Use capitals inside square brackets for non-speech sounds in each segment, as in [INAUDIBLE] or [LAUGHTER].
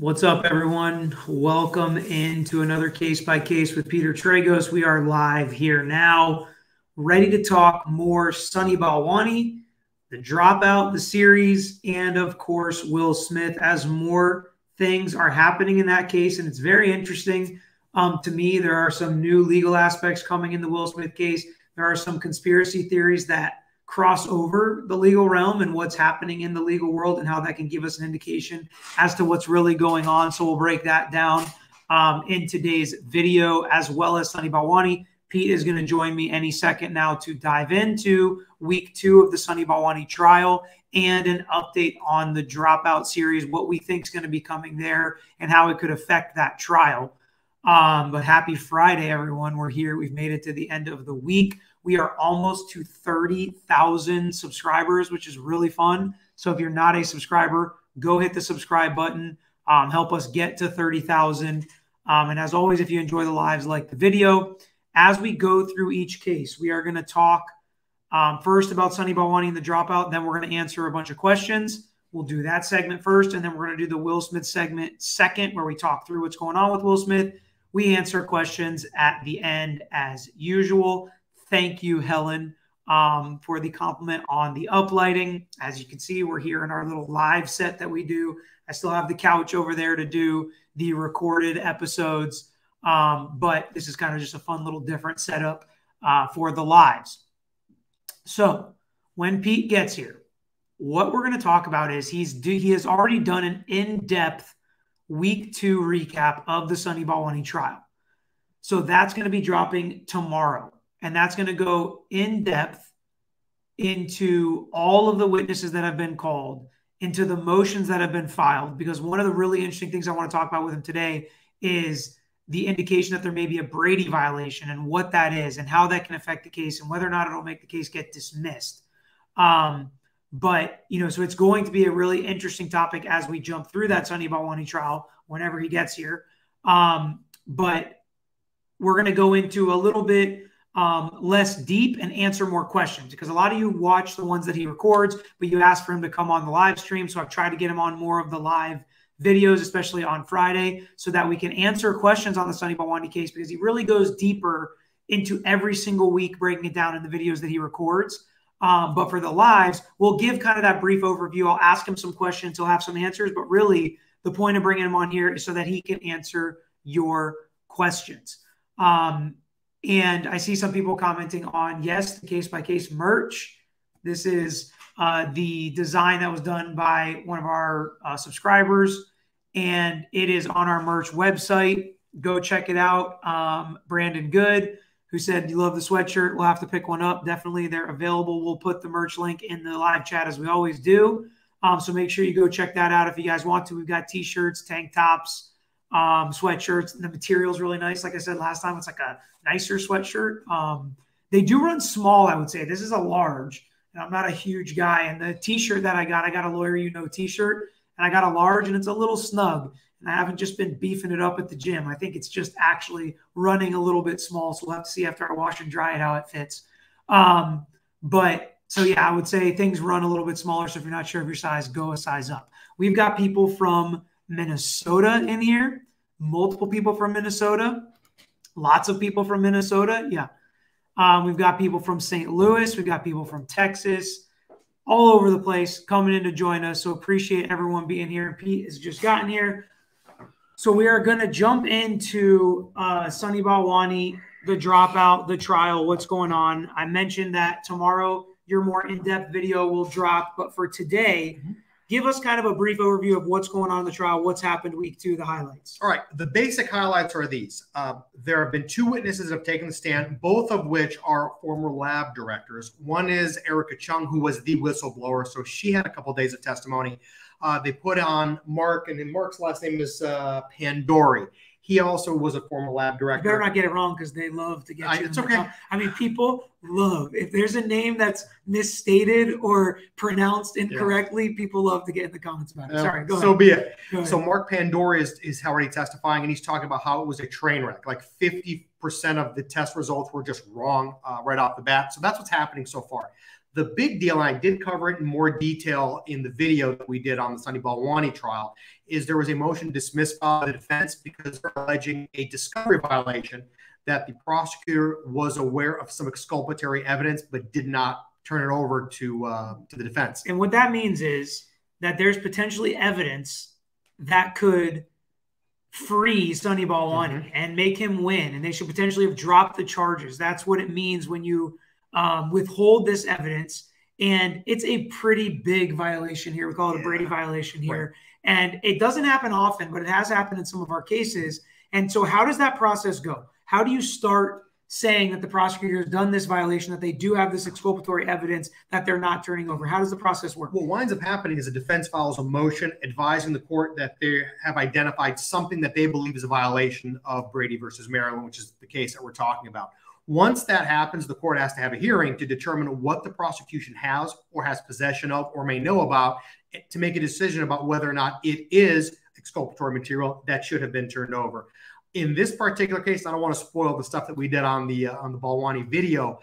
What's up, everyone? Welcome into another case by case with Peter Tragos. We are live here now, ready to talk more Sunny Balwani, the dropout, the series, and of course, Will Smith, as more things are happening in that case. And it's very interesting um, to me. There are some new legal aspects coming in the Will Smith case. There are some conspiracy theories that cross over the legal realm and what's happening in the legal world and how that can give us an indication as to what's really going on. So we'll break that down um, in today's video, as well as Sunny Balwani. Pete is going to join me any second now to dive into week two of the Sunny Balwani trial and an update on the dropout series, what we think is going to be coming there and how it could affect that trial. Um, but happy Friday, everyone. We're here. We've made it to the end of the week. We are almost to 30,000 subscribers, which is really fun. So if you're not a subscriber, go hit the subscribe button. Um, help us get to 30,000. Um, and as always, if you enjoy the lives, like the video. As we go through each case, we are going to talk um, first about Sunny Balwani and the dropout. Then we're going to answer a bunch of questions. We'll do that segment first, and then we're going to do the Will Smith segment second, where we talk through what's going on with Will Smith. We answer questions at the end as usual. Thank you, Helen, um, for the compliment on the uplighting. As you can see, we're here in our little live set that we do. I still have the couch over there to do the recorded episodes, um, but this is kind of just a fun little different setup uh, for the lives. So when Pete gets here, what we're going to talk about is he's do, he has already done an in-depth week two recap of the Sunny Ball Balwani trial. So that's going to be dropping tomorrow and that's going to go in depth into all of the witnesses that have been called, into the motions that have been filed. Because one of the really interesting things I want to talk about with him today is the indication that there may be a Brady violation and what that is and how that can affect the case and whether or not it'll make the case get dismissed. Um, but you know, so it's going to be a really interesting topic as we jump through that Sunny Balwani trial whenever he gets here. Um, but we're going to go into a little bit um, less deep and answer more questions because a lot of you watch the ones that he records, but you ask for him to come on the live stream. So I've tried to get him on more of the live videos, especially on Friday, so that we can answer questions on the Sunny Balwani case because he really goes deeper into every single week, breaking it down in the videos that he records. Um, but for the lives, we'll give kind of that brief overview. I'll ask him some questions, he'll have some answers, but really the point of bringing him on here is so that he can answer your questions. Um, and I see some people commenting on, yes, the case by case merch. This is uh, the design that was done by one of our uh, subscribers, and it is on our merch website. Go check it out. Um, Brandon Good, who said you love the sweatshirt, we'll have to pick one up. Definitely, they're available. We'll put the merch link in the live chat as we always do. Um, so make sure you go check that out if you guys want to. We've got t-shirts, tank tops, um, sweatshirts. The material is really nice. Like I said last time, it's like a nicer sweatshirt. Um, they do run small, I would say. This is a large, and I'm not a huge guy. And the t-shirt that I got, I got a lawyer you know t-shirt, and I got a large, and it's a little snug. And I haven't just been beefing it up at the gym. I think it's just actually running a little bit small. So we'll have to see after I wash and dry it how it fits. Um, but so yeah, I would say things run a little bit smaller. So if you're not sure of your size, go a size up. We've got people from Minnesota in here, multiple people from Minnesota, lots of people from Minnesota. Yeah. Um, we've got people from St. Louis, we've got people from Texas, all over the place coming in to join us. So appreciate everyone being here. Pete has just gotten here. So we are going to jump into uh, Sunny Balwani, the dropout, the trial, what's going on. I mentioned that tomorrow your more in-depth video will drop, but for today, mm-hmm give us kind of a brief overview of what's going on in the trial, what's happened week two, the highlights. All right. The basic highlights are these. Uh, there have been two witnesses that have taken the stand, both of which are former lab directors. One is Erika Cheung, who was the whistleblower. So she had a couple of days of testimony. Uh, they put on Mark, and then Mark's last name is uh, Pandori. He also was a former lab director. You better not get it wrong because they love to get I, you. It's okay. I mean, people love if there's a name that's misstated or pronounced incorrectly. Yeah. People love to get in the comments about it. Uh, Sorry, go so be it. So Mark Pandori is is already testifying, and he's talking about how it was a train wreck. Like fifty percent of the test results were just wrong uh, right off the bat. So that's what's happening so far. The big deal, and I did cover it in more detail in the video that we did on the Sunny Balwani trial, is there was a motion dismissed by the defense because they're alleging a discovery violation that the prosecutor was aware of some exculpatory evidence but did not turn it over to uh, to the defense. And what that means is that there's potentially evidence that could free Sunny Balwani mm-hmm. and make him win, and they should potentially have dropped the charges. That's what it means when you um, withhold this evidence. And it's a pretty big violation here. We call it yeah. a Brady violation here. Right. And it doesn't happen often, but it has happened in some of our cases. And so, how does that process go? How do you start saying that the prosecutor has done this violation, that they do have this exculpatory evidence that they're not turning over? How does the process work? Well, what winds up happening is the defense files a motion advising the court that they have identified something that they believe is a violation of Brady versus Maryland, which is the case that we're talking about. Once that happens, the court has to have a hearing to determine what the prosecution has or has possession of or may know about to make a decision about whether or not it is exculpatory material that should have been turned over in this particular case, I don't want to spoil the stuff that we did on the uh, on the Balwani video,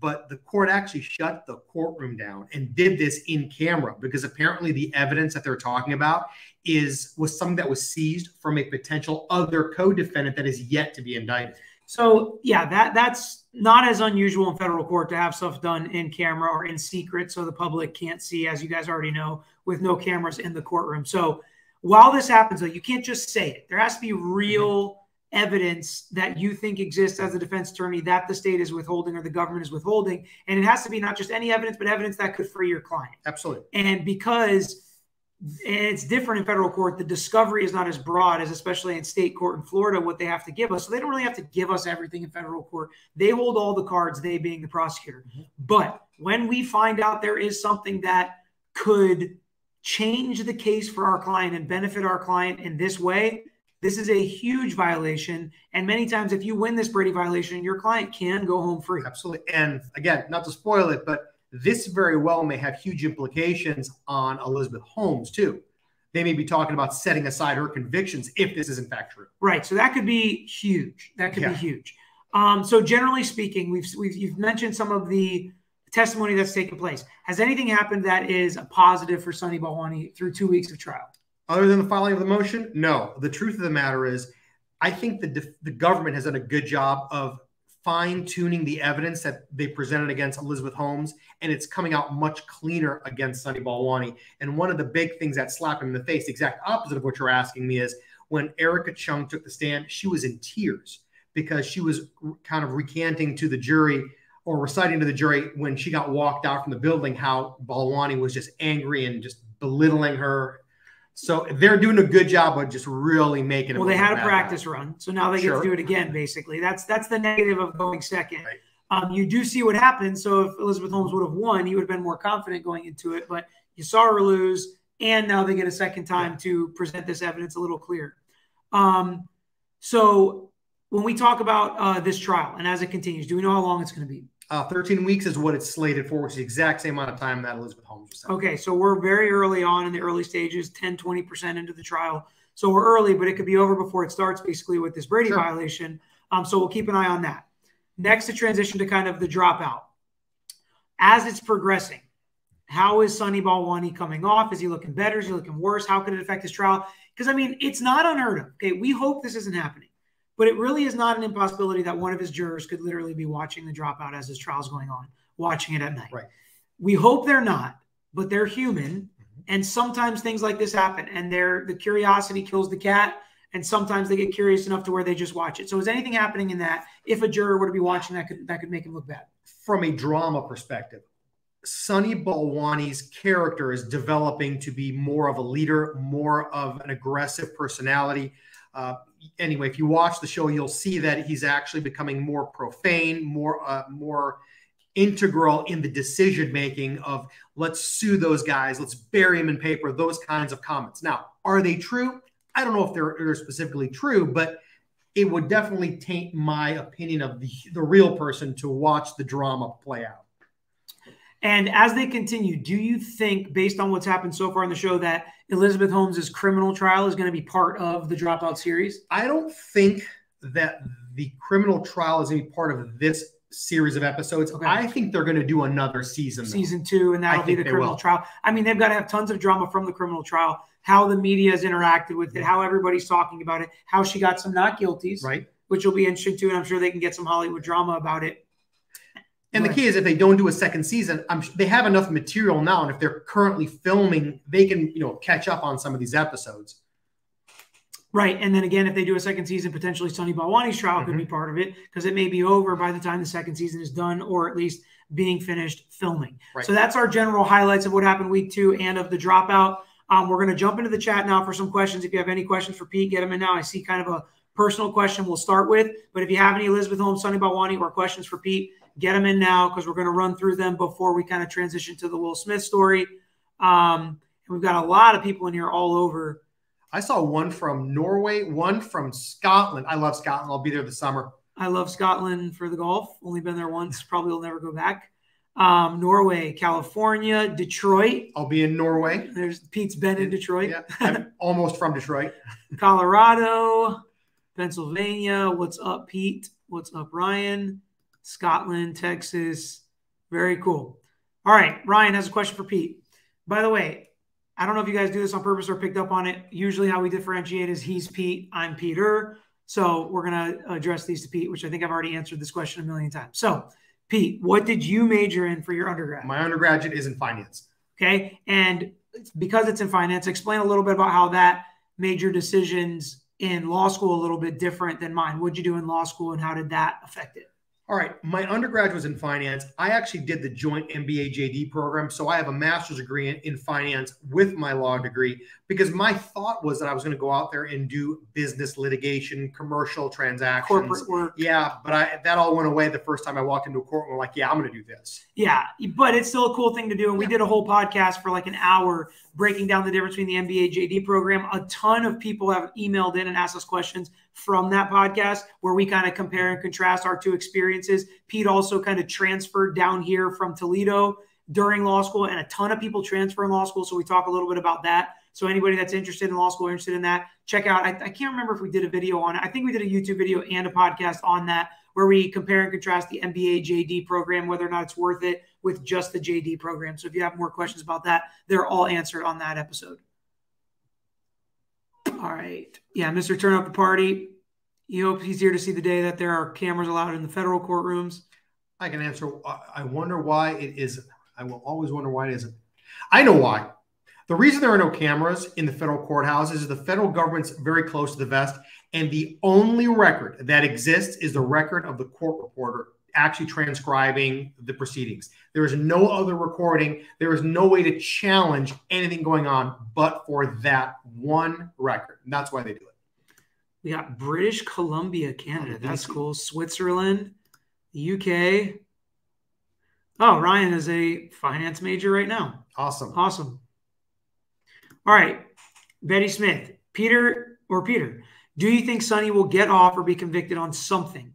but the court actually shut the courtroom down and did this in camera because apparently the evidence that they're talking about is was something that was seized from a potential other co-defendant that is yet to be indicted. So yeah, that that's not as unusual in federal court to have stuff done in camera or in secret so the public can't see, as you guys already know, with no cameras in the courtroom. So while this happens, though, you can't just say it. There has to be real evidence that you think exists as a defense attorney that the state is withholding or the government is withholding. And it has to be not just any evidence, but evidence that could free your client. Absolutely. And because it's different in federal court, the discovery is not as broad as, especially in state court in Florida, what they have to give us. So they don't really have to give us everything in federal court. They hold all the cards, they being the prosecutor. Mm-hmm. But when we find out there is something that could change the case for our client and benefit our client in this way, this is a huge violation. And many times, if you win this Brady violation, your client can go home free. Absolutely. And again, not to spoil it, but this very well may have huge implications on Elizabeth Holmes, too. They may be talking about setting aside her convictions if this is in fact true. Right. So that could be huge. That could yeah. be huge. Um, so generally speaking, we've, we've you've mentioned some of the testimony that's taken place. Has anything happened that is a positive for Sunny Balwani through two weeks of trial? Other than the filing of the motion, no. The truth of the matter is, I think the the government has done a good job of fine tuning the evidence that they presented against Elizabeth Holmes, and it's coming out much cleaner against Sunny Balwani. And one of the big things that slapped him in the face, the exact opposite of what you're asking me, is when Erika Cheung took the stand, she was in tears because she was kind of recanting to the jury or reciting to the jury when she got walked out from the building how Balwani was just angry and just belittling her so they're doing a good job of just really making. It. Well, they had a practice guy. run, so now they sure. get to do it again. Basically, that's that's the negative of going second. Right. Um, you do see what happens. So if Elizabeth Holmes would have won, he would have been more confident going into it. But you saw her lose, and now they get a second time to present this evidence a little clearer. Um, so when we talk about uh, this trial and as it continues, do we know how long it's going to be? Uh, 13 weeks is what it's slated for, which is the exact same amount of time that Elizabeth Holmes was. Okay, so we're very early on in the early stages, 10, 20% into the trial. So we're early, but it could be over before it starts, basically, with this Brady sure. violation. Um, so we'll keep an eye on that. Next, to transition to kind of the dropout. As it's progressing, how is Sunny Balwani coming off? Is he looking better? Is he looking worse? How could it affect his trial? Because, I mean, it's not unheard of. Okay, we hope this isn't happening. But it really is not an impossibility that one of his jurors could literally be watching the dropout as his trial's going on, watching it at night. Right. We hope they're not, but they're human. Mm-hmm. And sometimes things like this happen and they're the curiosity kills the cat. And sometimes they get curious enough to where they just watch it. So is anything happening in that? If a juror were to be watching that could that could make him look bad. From a drama perspective, Sunny Balwani's character is developing to be more of a leader, more of an aggressive personality. Uh, anyway, if you watch the show, you'll see that he's actually becoming more profane, more uh, more integral in the decision making of let's sue those guys, let's bury them in paper, those kinds of comments. Now, are they true? I don't know if they're, they're specifically true, but it would definitely taint my opinion of the, the real person to watch the drama play out. And as they continue, do you think, based on what's happened so far in the show, that Elizabeth Holmes's criminal trial is going to be part of the Dropout series? I don't think that the criminal trial is going to be part of this series of episodes. Okay. I think they're going to do another season. though. season two, and that'll be the criminal will. trial. I mean, they've got to have tons of drama from the criminal trial, how the media has interacted with it, mm-hmm. how everybody's talking about it, how she got some not guilties, right? which will be interesting too. And I'm sure they can get some Hollywood drama about it. And the key is if they don't do a second season, I'm they have enough material now, and if they're currently filming, they can you know catch up on some of these episodes. Right. And then again, if they do a second season, potentially Sunny Balwani's trial could Mhm. be part of it because it may be over by the time the second season is done or at least being finished filming. Right. So that's our general highlights of what happened week two and of the dropout. Um, we're going to jump into the chat now for some questions. If you have any questions for Pete, get them in now. I see kind of a personal question we'll start with. But if you have any Elizabeth Holmes, Sonny Balwani, or questions for Pete, get them in now because we're going to run through them before we kind of transition to the Will Smith story. Um, and we've got a lot of people in here all over. I saw one from Norway, one from Scotland. I love Scotland. I'll be there this summer. I love Scotland for the golf. Only been there once. Probably will never go back. Um, Norway, California, Detroit. I'll be in Norway. There's Pete's been in Detroit. Yeah, I'm almost from Detroit. [LAUGHS] Colorado, Pennsylvania. What's up, Pete? What's up, Ryan? Scotland, Texas. Very cool. All right, Ryan has a question for Pete. By the way, I don't know if you guys do this on purpose or picked up on it. Usually, how we differentiate is he's Pete, I'm Peter. So we're gonna address these to Pete, which I think I've already answered this question a million times. So, Pete, what did you major in for your undergrad? My undergraduate is in finance. Okay. And because it's in finance, explain a little bit about how that made your decisions in law school a little bit different than mine. What'd you do in law school and how did that affect it? All right, my undergrad was in finance. I actually did the joint MBA JD program, so I have a master's degree in, in finance with my law degree because my thought was that I was going to go out there and do business litigation, commercial transactions. Corporate work. Yeah, but I that all went away the first time I walked into a courtroom. Like, yeah, I'm going to do this. Yeah. But it's still a cool thing to do. And we did a whole podcast for like an hour breaking down the difference between the MBA JD program. A ton of people have emailed in and asked us questions from that podcast where we kind of compare and contrast our two experiences. Pete also kind of transferred down here from Toledo during law school, and a ton of people transfer in law school. So we talk a little bit about that. So anybody that's interested in law school, interested in that, check out. I, I can't remember if we did a video on it. I think we did a YouTube video and a podcast on that where we compare and contrast the MBA JD program, whether or not it's worth it with just the JD program. So if you have more questions about that, they're all answered on that episode. All right. Yeah, Mr. Turn Up the Party. You hope he's here to see the day that there are cameras allowed in the federal courtrooms. I can answer. I- wonder why it isn't. I will always wonder why it isn't. I know why. The reason there are no cameras in the federal courthouses is the federal government's very close to the vest, and the only record that exists is the record of the court reporter actually transcribing the proceedings. There is no other recording. There is no way to challenge anything going on but for that one record. And that's why they do it. We got British Columbia, Canada. Oh, That's cool. Switzerland, UK. Oh, Ryan is a finance major right now. Awesome. Awesome. All right. Betty Smith, Peter or Peter, do you think Sunny will get off or be convicted on something?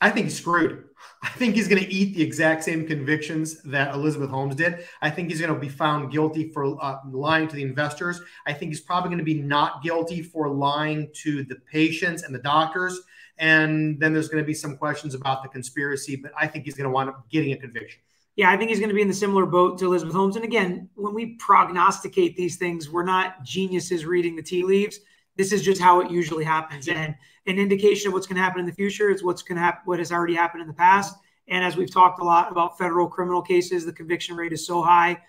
I think he's screwed. I think he's going to eat the exact same convictions that Elizabeth Holmes did. I think he's going to be found guilty for uh, lying to the investors. I think he's probably going to be not guilty for lying to the patients and the doctors. And then there's going to be some questions about the conspiracy, but I think he's going to wind up getting a conviction. Yeah, I think he's going to be in the similar boat to Elizabeth Holmes. And again, when we prognosticate these things, we're not geniuses reading the tea leaves. This is just how it usually happens. And an indication of what's going to happen in the future is what's going to happen, what has already happened in the past. And as we've talked a lot about federal criminal cases, the conviction rate is so high.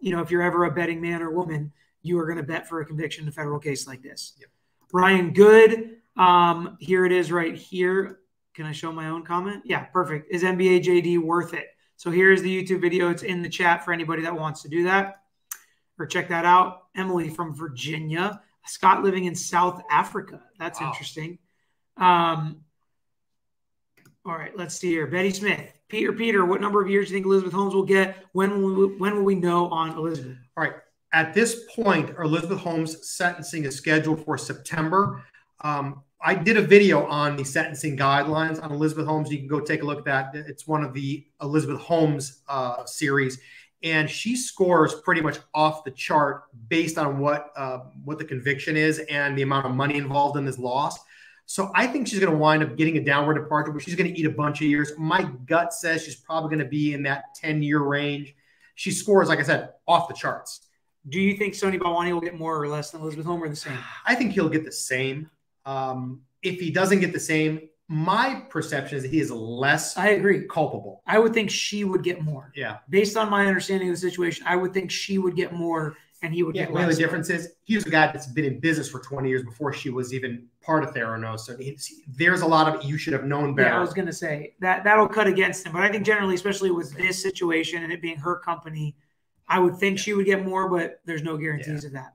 You know, if you're ever a betting man or woman, you are going to bet for a conviction in a federal case like this. Yep. Ryan Good, um, here it is right here. Can I show my own comment? Yeah, perfect. Is MBA JD worth it? So here's the YouTube video. It's in the chat for anybody that wants to do that or check that out. Emily from Virginia, Scott living in South Africa. That's Wow. interesting. Um, all right, let's see here. Betty Smith, Peter, Peter, what number of years do you think Elizabeth Holmes will get? When will we, when will we know on Elizabeth? All right. At this point, Elizabeth Holmes' sentencing is scheduled for September. Um, I did a video on the sentencing guidelines on Elizabeth Holmes. You can go take a look at that. It's one of the Elizabeth Holmes uh, series, and she scores pretty much off the chart based on what uh, what the conviction is and the amount of money involved in this loss. So I think she's going to wind up getting a downward departure, but she's going to eat a bunch of years. My gut says she's probably going to be in that 10 year range. She scores, like I said, off the charts. Do you think Sunny Balwani will get more or less than Elizabeth Home or the same? I think he'll get the same. Um, if he doesn't get the same, my perception is that he is less I agree. culpable. I would think she would get more. Yeah. Based on my understanding of the situation, I would think she would get more and he would Yeah, get one of the differences, he was a guy that's been in business for 20 years before she was even part of Theranos. So there's a lot of you should have known better. Yeah, I was going to say that that'll cut against him. But I think generally, especially with this situation and it being her company, I would think she would get more, but there's no guarantees of that.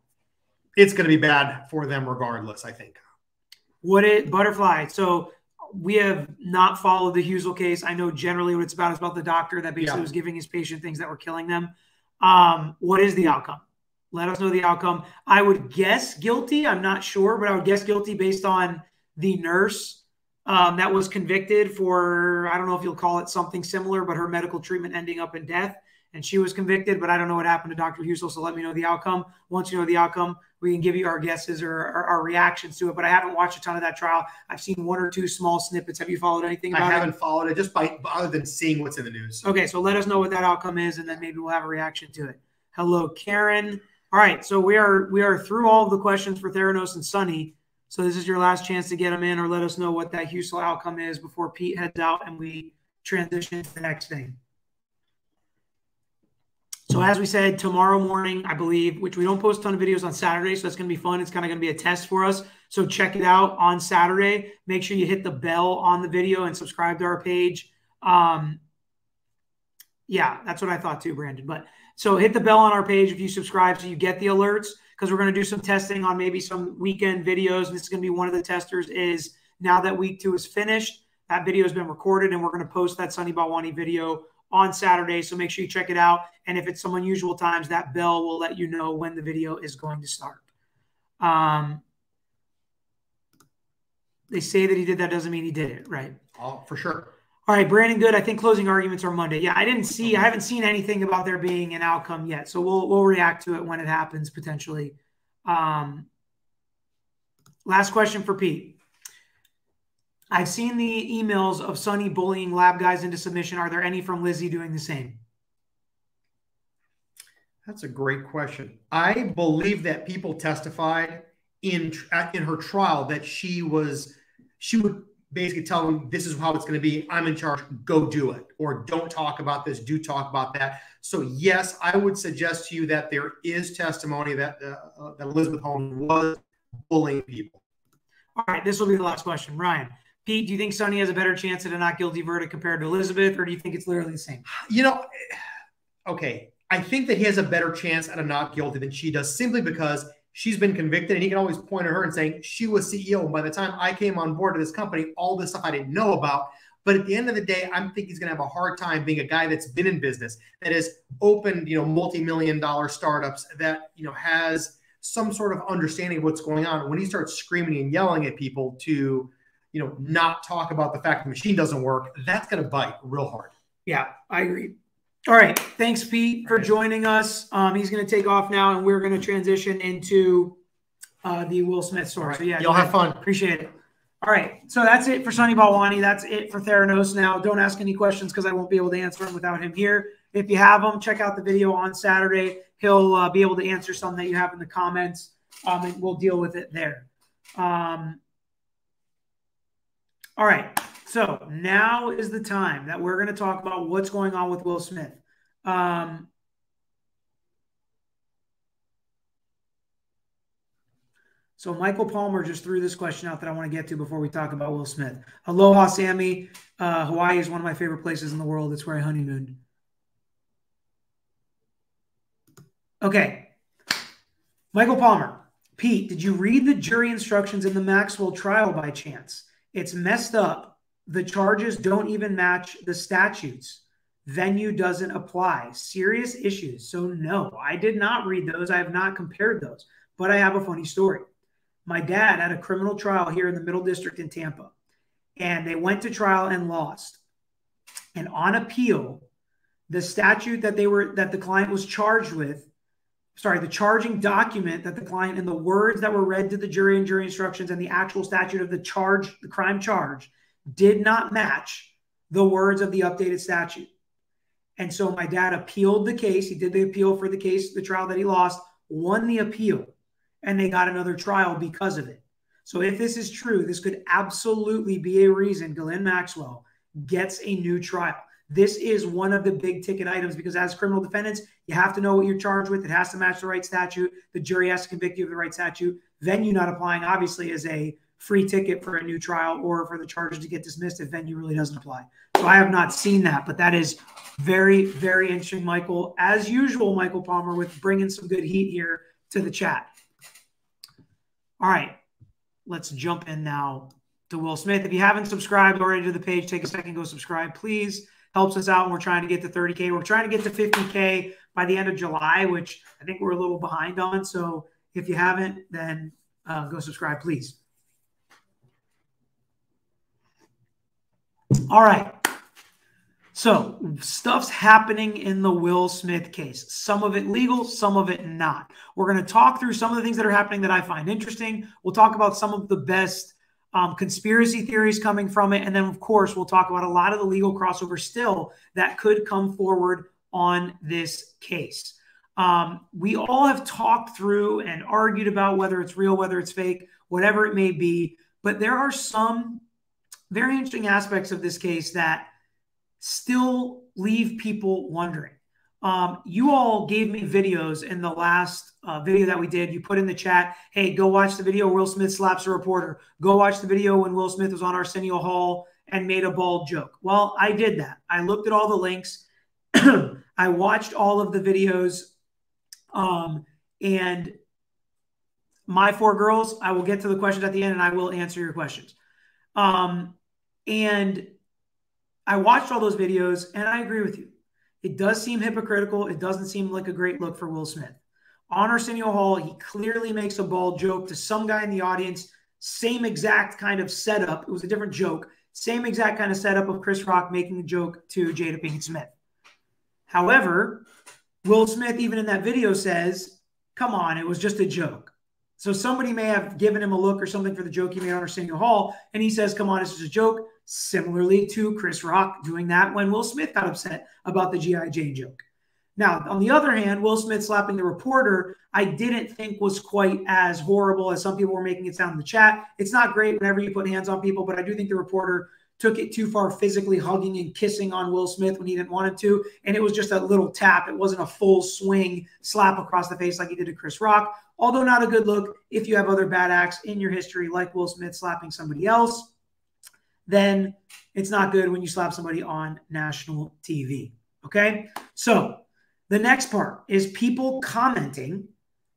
it's going to be bad for them regardless, I think. What it butterfly? So we have not followed the Husel case. I know generally what it's about is about the doctor that basically Yeah. was giving his patient things that were killing them. Um, what is the outcome? Let us know the outcome. I would guess guilty. I'm not sure, but I would guess guilty based on the nurse um, that was convicted for, I don't know if you'll call it something similar, but her medical treatment ending up in death. And she was convicted, but I don't know what happened to Dr. Husel. So let me know the outcome. Once you know the outcome, we can give you our guesses or, or our reactions to it. But I haven't watched a ton of that trial. I've seen one or two small snippets. Have you followed anything I haven't it? followed it just by other than seeing what's in the news. Okay, so let us know what that outcome is, and then maybe we'll have a reaction to it. Hello, Karen. All right, so we are we are through all of the questions for Theranos and Sunny. So this is your last chance to get them in, or let us know what that Husel outcome is before Pete heads out and we transition to the next thing. So as we said, tomorrow morning, I believe, which we don't post a ton of videos on Saturday, so that's going to be fun. It's kind of going to be a test for us. So check it out on Saturday. Make sure you hit the bell on the video and subscribe to our page. Um, yeah, that's what I thought too, Brandon. But so hit the bell on our page if you subscribe so you get the alerts because we're going to do some testing on maybe some weekend videos. This is going to be one of the testers is now that week two is finished, that video has been recorded and we're going to post that Sunny Balwani video on Saturday. So make sure you check it out. And if it's some unusual times, that bell will let you know when the video is going to start. Um, they say that he did that doesn't mean he did it, right? Oh, for sure. All right, Brandon Good. I think closing arguments are Monday. Yeah, I didn't see, I haven't seen anything about there being an outcome yet. So we'll we'll react to it when it happens potentially. Um, last question for Pete. I've seen the emails of Sunny bullying lab guys into submission. Are there any from Lizzie doing the same? That's a great question. I believe that people testified in in her trial that she was she would basically tell them this is how it's going to be. I'm in charge. Go do it, or don't talk about this. Do talk about that. So yes, I would suggest to you that there is testimony that uh, uh, that Elizabeth Holmes was bullying people. All right, this will be the last question, Ryan. Pete, do you think Sunny has a better chance at a not guilty verdict compared to Elizabeth, or do you think it's literally the same? You know, okay. I think that he has a better chance at a not guilty than she does simply because she's been convicted and he can always point at her and saying she was CEO. And by the time I came on board to this company, all this stuff I didn't know about. But at the end of the day, I'm thinking he's going to have a hard time being a guy that's been in business, that has opened, you know, multi-million dollar startups, that, you know, has some sort of understanding of what's going on. When he starts screaming and yelling at people to, you know, not talk about the fact the machine doesn't work, that's going to bite real hard. Yeah, I agree. All right. Thanks, Pete, for joining us. Um, he's going to take off now, and we're going to transition into uh, the Will Smith story. So, yeah, Y'all have fun. Appreciate it. All right. So, that's it for Sunny Balwani. That's it for Theranos. Now, don't ask any questions because I won't be able to answer them without him here. If you have them, check out the video on Saturday. He'll uh, be able to answer some that you have in the comments, um, and we'll deal with it there. Um, all right. So now is the time that we're going to talk about what's going on with Will Smith. Um, so Michael Palmer just threw this question out that I want to get to before we talk about Will Smith. Aloha, Sammy. Uh, Hawaii is one of my favorite places in the world. It's where I honeymooned. Okay. Michael Palmer. Pete, did you read the jury instructions in the Maxwell trial by chance? It's messed up. The charges don't even match the statutes. Venue doesn't apply. Serious issues. So, no, I did not read those. I have not compared those, but I have a funny story. My dad had a criminal trial here in the Middle District in Tampa, and they went to trial and lost. And on appeal, the statute that they were that the client was charged with sorry, the charging document that the client and the words that were read to the jury and jury instructions and the actual statute of the charge, the crime charge, did not match the words of the updated statute. And so my dad appealed the case. He did the appeal for the case, the trial that he lost, won the appeal, and they got another trial because of it. So if this is true, this could absolutely be a reason Ghislaine Maxwell gets a new trial. This is one of the big ticket items because as criminal defendants, you have to know what you're charged with. It has to match the right statute. The jury has to convict you of the right statute. Venue not applying, obviously, is a free ticket for a new trial or for the charges to get dismissed if venue really doesn't apply. So I have not seen that, but that is very, very interesting, Michael. As usual, Michael Palmer with bringing some good heat here to the chat. All right, let's jump in now to Will Smith. If you haven't subscribed already to the page, take a second, go subscribe, please. Helps us out. And we're trying to get to 30K. We're trying to get to 50K by the end of July, which I think we're a little behind on. So if you haven't, then uh, go subscribe, please. All right. So, stuff's happening in the Will Smith case. Some of it legal, some of it not. We're going to talk through some of the things that are happening that I find interesting. We'll talk about some of the best um, conspiracy theories coming from it. And then, of course, we'll talk about a lot of the legal crossover still that could come forward on this case. Um, we all have talked through and argued about whether it's real, whether it's fake, whatever it may be. But there are some very interesting aspects of this case that still leave people wondering. Um, you all gave me videos in the last uh, video that we did. You put in the chat, hey, go watch the video Will Smith slaps a reporter. Go watch the video when Will Smith was on Arsenio Hall and made a bald joke. Well, I did that. I looked at all the links. [CLEARS THROAT] I watched all of the videos. Um, and my four girls, I will get to the questions at the end and I will answer your questions. Um, and I watched all those videos and I agree with you. It does seem hypocritical. It doesn't seem like a great look for Will Smith. On Arsenio Hall, he clearly makes a bald joke to some guy in the audience. Same exact kind of setup. It was a different joke. Same exact kind of setup of Chris Rock making a joke to Jada Pinkett Smith. However, Will Smith, even in that video, says, Come on, it was just a joke. So somebody may have given him a look or something for the joke he made on Arsenio Hall, and he says, Come on, this is a joke similarly to Chris Rock doing that when Will Smith got upset about the G.I. Jane joke. Now, on the other hand, Will Smith slapping the reporter, I didn't think was quite as horrible as some people were making it sound in the chat. It's not great whenever you put hands on people, but I do think the reporter took it too far physically hugging and kissing on Will Smith when he didn't want him to. And it was just a little tap. It wasn't a full swing slap across the face like he did to Chris Rock. Although not a good look if you have other bad acts in your history, like Will Smith slapping somebody else then it's not good when you slap somebody on national TV. Okay. So the next part is people commenting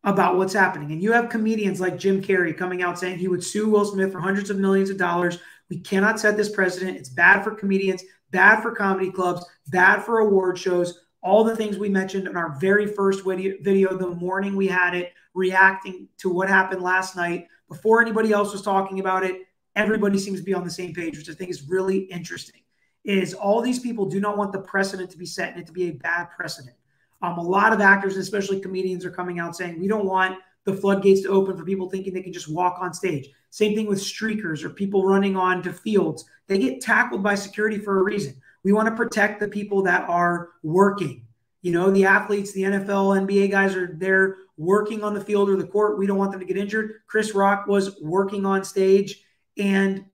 about what's happening. And you have comedians like Jim Carrey coming out saying he would sue Will Smith for hundreds of millions of dollars. We cannot set this precedent. It's bad for comedians, bad for comedy clubs, bad for award shows. All the things we mentioned in our very first video, video the morning we had it, reacting to what happened last night before anybody else was talking about it everybody seems to be on the same page, which I think is really interesting. Is all these people do not want the precedent to be set and it to be a bad precedent. Um, a lot of actors, especially comedians, are coming out saying we don't want the floodgates to open for people thinking they can just walk on stage. Same thing with streakers or people running onto fields. They get tackled by security for a reason. We want to protect the people that are working. You know, the athletes, the NFL, NBA guys are there working on the field or the court. We don't want them to get injured. Chris Rock was working on stage and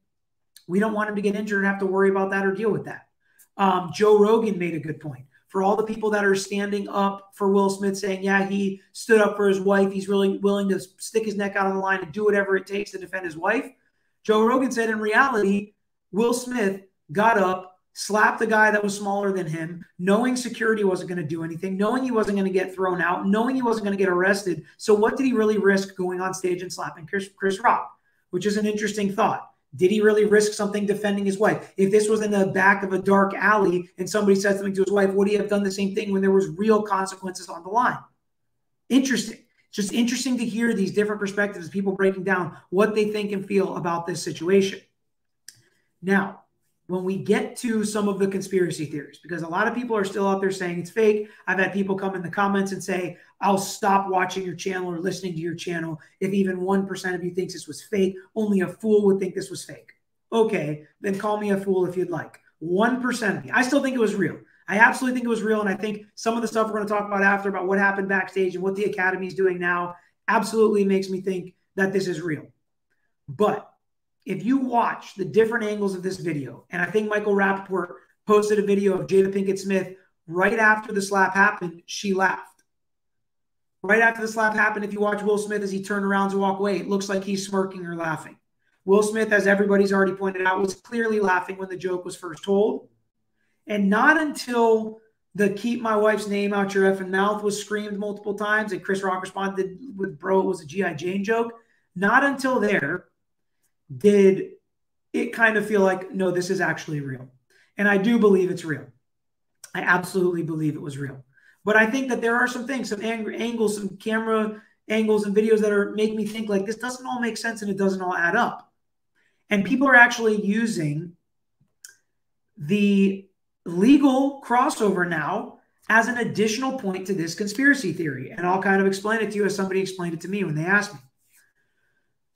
we don't want him to get injured and have to worry about that or deal with that. Um, Joe Rogan made a good point. For all the people that are standing up for Will Smith saying, yeah, he stood up for his wife, he's really willing to stick his neck out on the line and do whatever it takes to defend his wife. Joe Rogan said, in reality, Will Smith got up, slapped the guy that was smaller than him, knowing security wasn't going to do anything, knowing he wasn't going to get thrown out, knowing he wasn't going to get arrested. So, what did he really risk going on stage and slapping Chris, Chris Rock? Which is an interesting thought. Did he really risk something defending his wife? If this was in the back of a dark alley and somebody said something to his wife, would he have done the same thing when there was real consequences on the line? Interesting. Just interesting to hear these different perspectives people breaking down what they think and feel about this situation. Now, when we get to some of the conspiracy theories, because a lot of people are still out there saying it's fake. I've had people come in the comments and say, I'll stop watching your channel or listening to your channel if even 1% of you thinks this was fake. Only a fool would think this was fake. Okay, then call me a fool if you'd like. 1% of me. I still think it was real. I absolutely think it was real. And I think some of the stuff we're going to talk about after about what happened backstage and what the Academy is doing now absolutely makes me think that this is real. But if you watch the different angles of this video, and I think Michael Rapaport posted a video of Jada Pinkett Smith right after the slap happened, she laughed. Right after the slap happened, if you watch Will Smith as he turned around to walk away, it looks like he's smirking or laughing. Will Smith, as everybody's already pointed out, was clearly laughing when the joke was first told. And not until the keep my wife's name out your effing mouth was screamed multiple times and Chris Rock responded with, bro, it was a G.I. Jane joke. Not until there did it kind of feel like, no, this is actually real. And I do believe it's real. I absolutely believe it was real. But I think that there are some things, some ang- angles, some camera angles and videos that are make me think like this doesn't all make sense and it doesn't all add up. And people are actually using the legal crossover now as an additional point to this conspiracy theory. And I'll kind of explain it to you as somebody explained it to me when they asked me.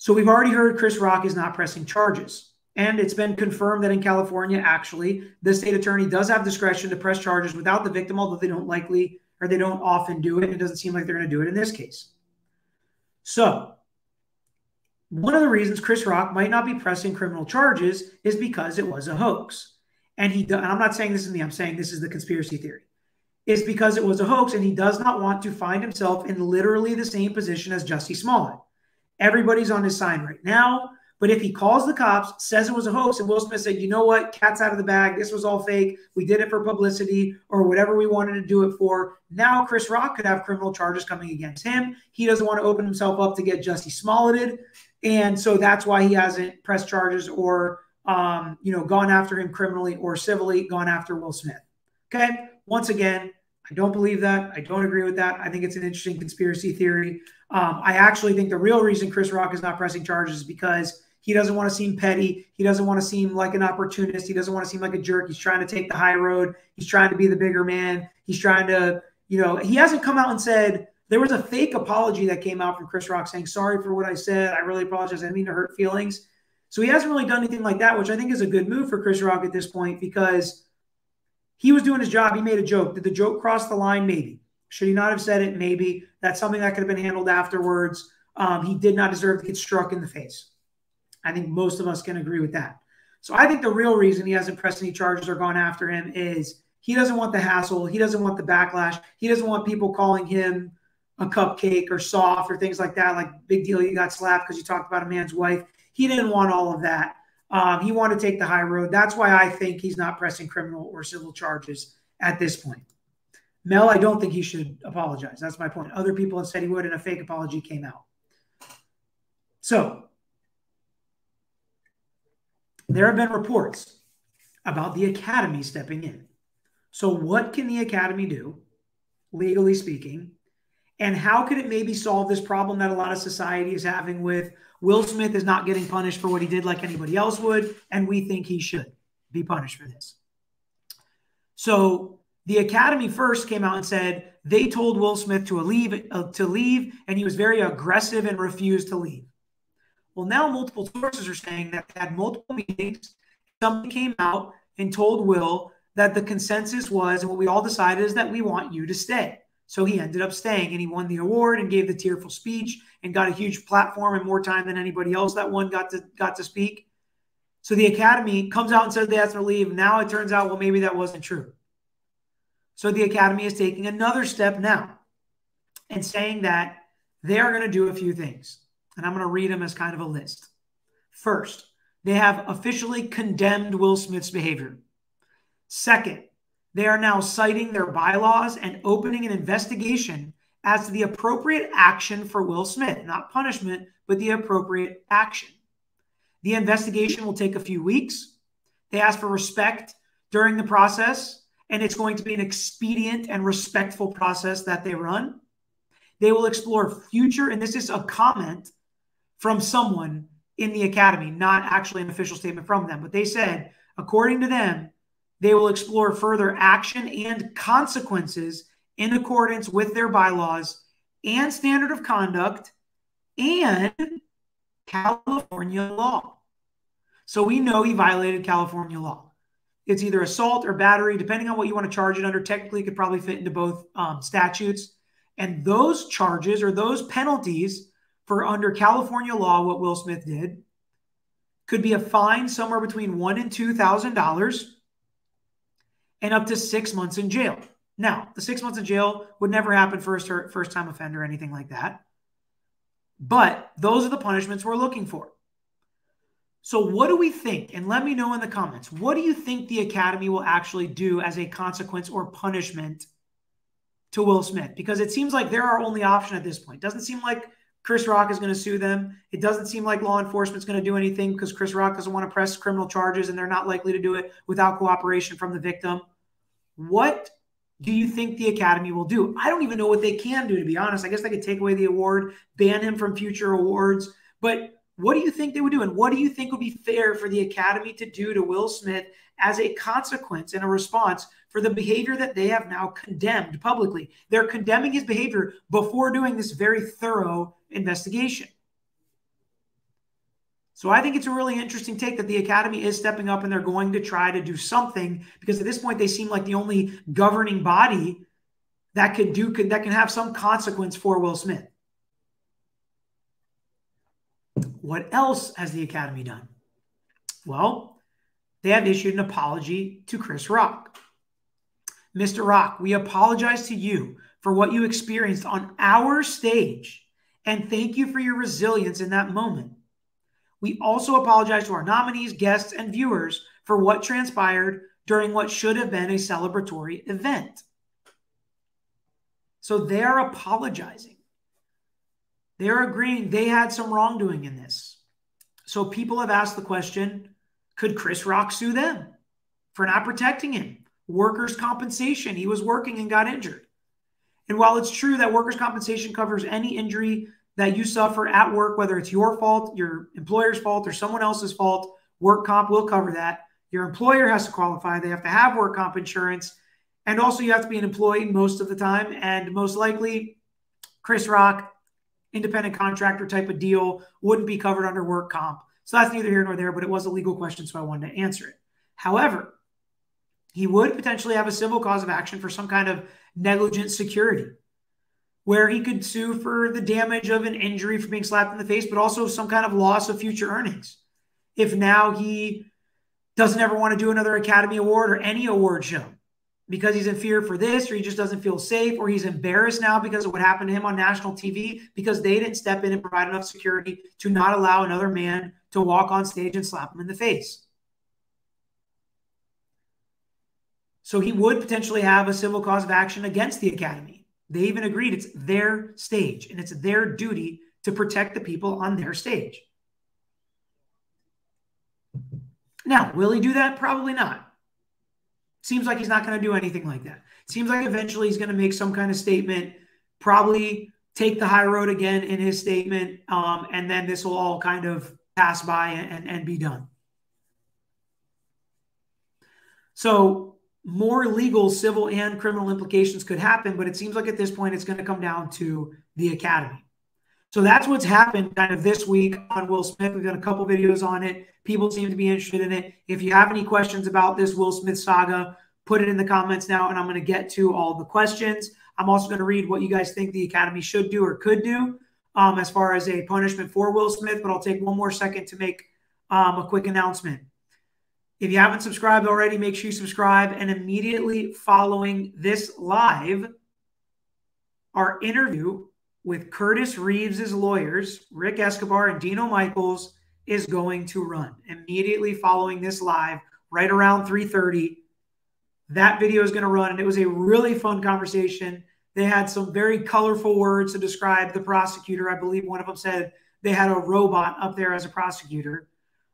So we've already heard Chris Rock is not pressing charges. And it's been confirmed that in California, actually, the state attorney does have discretion to press charges without the victim, although they don't likely or they don't often do it. It doesn't seem like they're going to do it in this case. So, one of the reasons Chris Rock might not be pressing criminal charges is because it was a hoax. And he, and I'm not saying this is me, I'm saying this is the conspiracy theory, is because it was a hoax and he does not want to find himself in literally the same position as Jussie Smollett. Everybody's on his side right now. But if he calls the cops, says it was a hoax, and Will Smith said, you know what, cat's out of the bag, this was all fake, we did it for publicity or whatever we wanted to do it for, now Chris Rock could have criminal charges coming against him. He doesn't want to open himself up to get Jussie Smolletted. And so that's why he hasn't pressed charges or, um, you know, gone after him criminally or civilly, gone after Will Smith. Okay. Once again, I don't believe that. I don't agree with that. I think it's an interesting conspiracy theory. Um, I actually think the real reason Chris Rock is not pressing charges is because he doesn't want to seem petty. He doesn't want to seem like an opportunist. He doesn't want to seem like a jerk. He's trying to take the high road. He's trying to be the bigger man. He's trying to, you know, he hasn't come out and said, there was a fake apology that came out from Chris Rock saying, sorry for what I said. I really apologize. I didn't mean to hurt feelings. So he hasn't really done anything like that, which I think is a good move for Chris Rock at this point because he was doing his job. He made a joke. Did the joke cross the line? Maybe. Should he not have said it? Maybe. That's something that could have been handled afterwards. Um, he did not deserve to get struck in the face. I think most of us can agree with that. So I think the real reason he hasn't pressed any charges or gone after him is he doesn't want the hassle. He doesn't want the backlash. He doesn't want people calling him a cupcake or soft or things like that. Like, big deal, you got slapped because you talked about a man's wife. He didn't want all of that. Um, he wanted to take the high road. That's why I think he's not pressing criminal or civil charges at this point. Mel, I don't think he should apologize. That's my point. Other people have said he would, and a fake apology came out. So, there have been reports about the academy stepping in. So, what can the academy do, legally speaking? And how could it maybe solve this problem that a lot of society is having with Will Smith is not getting punished for what he did like anybody else would, and we think he should be punished for this. So the Academy first came out and said they told Will Smith to leave uh, to leave, and he was very aggressive and refused to leave. Well, now multiple sources are saying that they had multiple meetings. Somebody came out and told Will that the consensus was, and what we all decided is that we want you to stay. So he ended up staying and he won the award and gave the tearful speech and got a huge platform and more time than anybody else that one got to got to speak. So the academy comes out and says they have to leave. Now it turns out, well, maybe that wasn't true. So the academy is taking another step now and saying that they are going to do a few things. And I'm going to read them as kind of a list. First, they have officially condemned Will Smith's behavior. Second, they are now citing their bylaws and opening an investigation as to the appropriate action for Will Smith, not punishment, but the appropriate action. The investigation will take a few weeks. They ask for respect during the process, and it's going to be an expedient and respectful process that they run. They will explore future, and this is a comment from someone in the academy, not actually an official statement from them, but they said according to them, they will explore further action and consequences in accordance with their bylaws and standard of conduct and California law. So we know he violated California law. It's either assault or battery, depending on what you want to charge it under. Technically, it could probably fit into both um, statutes. And those charges or those penalties for under California law, what Will Smith did, could be a fine somewhere between one and two thousand dollars, and up to six months in jail. Now, the six months in jail would never happen for a first time offender or anything like that. But those are the punishments we're looking for. So, what do we think? And let me know in the comments. What do you think the Academy will actually do as a consequence or punishment to Will Smith? Because it seems like they're our only option at this point. Doesn't seem like Chris Rock is going to sue them. It doesn't seem like law enforcement is going to do anything because Chris Rock doesn't want to press criminal charges and they're not likely to do it without cooperation from the victim. What do you think the Academy will do? I don't even know what they can do, to be honest. I guess they could take away the award, ban him from future awards. But what do you think they would do? And what do you think would be fair for the Academy to do to Will Smith as a consequence and a response for the behavior that they have now condemned publicly? They're condemning his behavior before doing this very thorough investigation. So I think it's a really interesting take that the Academy is stepping up and they're going to try to do something because at this point they seem like the only governing body that can do that can have some consequence for Will Smith. What else has the Academy done? Well, they have issued an apology to Chris Rock. Mr. Rock, we apologize to you for what you experienced on our stage and thank you for your resilience in that moment. We also apologize to our nominees, guests, and viewers for what transpired during what should have been a celebratory event. So they're apologizing. They're agreeing they had some wrongdoing in this. So people have asked the question could Chris Rock sue them for not protecting him? Workers' compensation. He was working and got injured. And while it's true that workers' compensation covers any injury that you suffer at work, whether it's your fault, your employer's fault, or someone else's fault, work comp will cover that. Your employer has to qualify. They have to have work comp insurance. And also, you have to be an employee most of the time. And most likely, Chris Rock, independent contractor type of deal, wouldn't be covered under work comp. So that's neither here nor there, but it was a legal question, so I wanted to answer it. However, he would potentially have a civil cause of action for some kind of negligent security where he could sue for the damage of an injury for being slapped in the face, but also some kind of loss of future earnings. If now he doesn't ever want to do another Academy Award or any award show because he's in fear for this, or he just doesn't feel safe, or he's embarrassed now because of what happened to him on national TV because they didn't step in and provide enough security to not allow another man to walk on stage and slap him in the face. So he would potentially have a civil cause of action against the Academy. They even agreed it's their stage and it's their duty to protect the people on their stage. Now, will he do that? Probably not. Seems like he's not going to do anything like that. Seems like eventually he's going to make some kind of statement, probably take the high road again in his statement, um, and then this will all kind of pass by and, and, and be done. So more legal, civil, and criminal implications could happen. But it seems like at this point, it's going to come down to the academy. So that's what's happened kind of this week on Will Smith. We've done a couple videos on it. People seem to be interested in it. If you have any questions about this Will Smith saga, put it in the comments now, and I'm going to get to all the questions. I'm also going to read what you guys think the Academy should do or could do um, as far as a punishment for Will Smith. But I'll take one more second to make um, a quick announcement. If you haven't subscribed already, make sure you subscribe. And immediately following this live, our interview with Curtis Reeves' lawyers, Rick Escobar and Dino Michaels, is going to run immediately following this live, right around 3:30. That video is going to run, and it was a really fun conversation. They had some very colorful words to describe the prosecutor. I believe one of them said they had a robot up there as a prosecutor.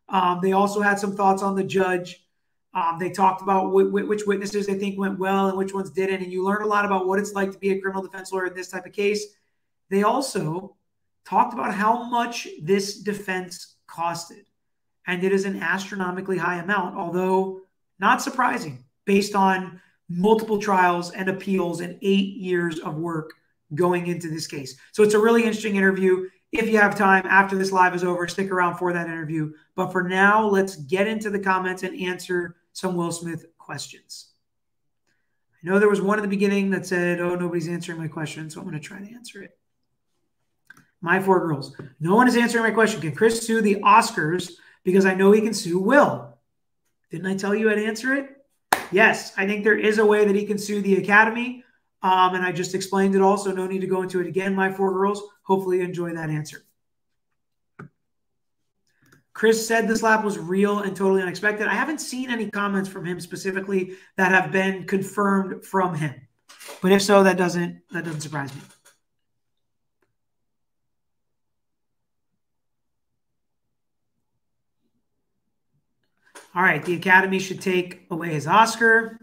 Um, they also had some thoughts on the judge. Um, they talked about which witnesses they think went well and which ones didn't. And you learn a lot about what it's like to be a criminal defense lawyer in this type of case. They also talked about how much this defense costed. and it is an astronomically high amount, although not surprising based on multiple trials and appeals and eight years of work going into this case. So it's a really interesting interview. If you have time after this live is over, stick around for that interview. But for now, let's get into the comments and answer some Will Smith questions. I know there was one at the beginning that said, Oh, nobody's answering my question. So I'm going to try to answer it. My four girls. No one is answering my question. Can Chris sue the Oscars? Because I know he can sue Will. Didn't I tell you I'd answer it? Yes, I think there is a way that he can sue the Academy. Um, and I just explained it all, so no need to go into it again, my four girls. Hopefully, you enjoy that answer. Chris said the slap was real and totally unexpected. I haven't seen any comments from him specifically that have been confirmed from him. But if so, that doesn't that doesn't surprise me. All right, the Academy should take away his Oscar.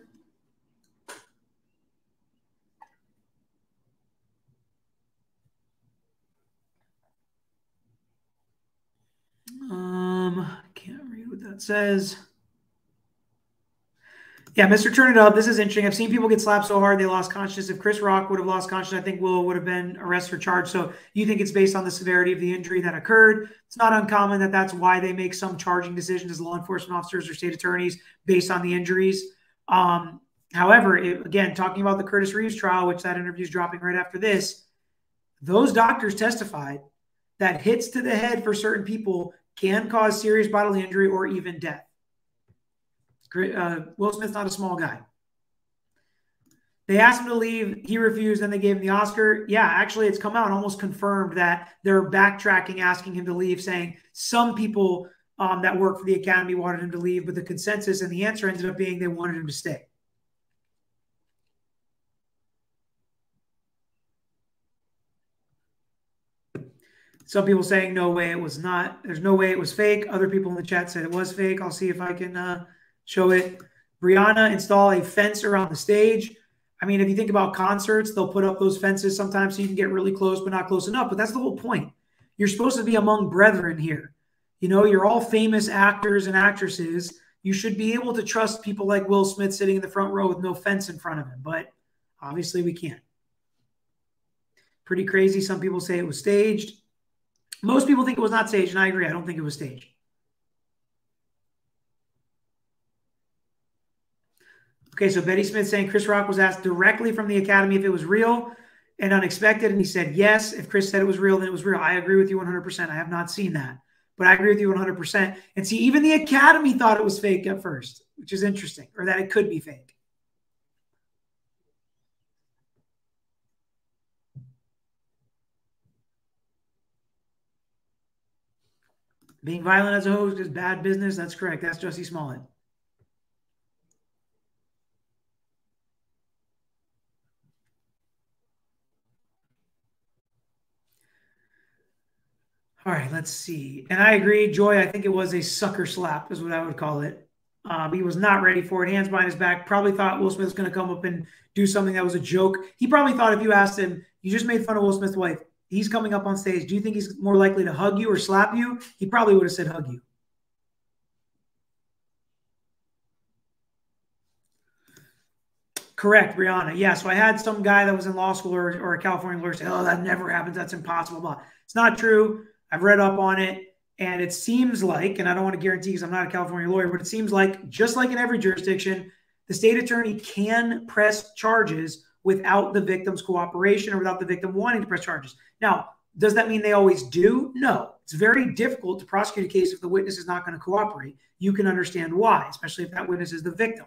Um, I can't read what that says. Yeah, Mr. Turn It Up. This is interesting. I've seen people get slapped so hard they lost consciousness. If Chris Rock would have lost consciousness, I think Will would have been arrested or charged. So you think it's based on the severity of the injury that occurred? It's not uncommon that that's why they make some charging decisions as law enforcement officers or state attorneys based on the injuries. Um, however, it, again, talking about the Curtis Reeves trial, which that interview is dropping right after this, those doctors testified that hits to the head for certain people can cause serious bodily injury or even death. Uh, Will Smith's not a small guy. They asked him to leave. He refused. Then they gave him the Oscar. Yeah, actually, it's come out almost confirmed that they're backtracking, asking him to leave, saying some people um, that work for the Academy wanted him to leave, but the consensus and the answer ended up being they wanted him to stay. Some people saying no way it was not. There's no way it was fake. Other people in the chat said it was fake. I'll see if I can uh, show it. Brianna install a fence around the stage. I mean, if you think about concerts, they'll put up those fences sometimes so you can get really close, but not close enough. But that's the whole point. You're supposed to be among brethren here. You know, you're all famous actors and actresses. You should be able to trust people like Will Smith sitting in the front row with no fence in front of him. But obviously, we can't. Pretty crazy. Some people say it was staged. Most people think it was not staged, and I agree. I don't think it was staged. Okay, so Betty Smith saying Chris Rock was asked directly from the Academy if it was real and unexpected, and he said yes. If Chris said it was real, then it was real. I agree with you 100%. I have not seen that, but I agree with you 100%. And see, even the Academy thought it was fake at first, which is interesting, or that it could be fake. Being violent as a host is bad business. That's correct. That's Jussie Smollett. All right, let's see. And I agree, Joy. I think it was a sucker slap, is what I would call it. Um, he was not ready for it. Hands behind his back. Probably thought Will Smith was going to come up and do something that was a joke. He probably thought if you asked him, you just made fun of Will Smith's wife. He's coming up on stage. Do you think he's more likely to hug you or slap you? He probably would have said hug you. Correct, Brianna. Yeah, so I had some guy that was in law school or, or a California lawyer say, oh, that never happens. That's impossible. It's not true. I've read up on it, and it seems like, and I don't want to guarantee because I'm not a California lawyer, but it seems like just like in every jurisdiction, the state attorney can press charges without the victim's cooperation or without the victim wanting to press charges. Now, does that mean they always do? No. It's very difficult to prosecute a case if the witness is not going to cooperate. You can understand why, especially if that witness is the victim.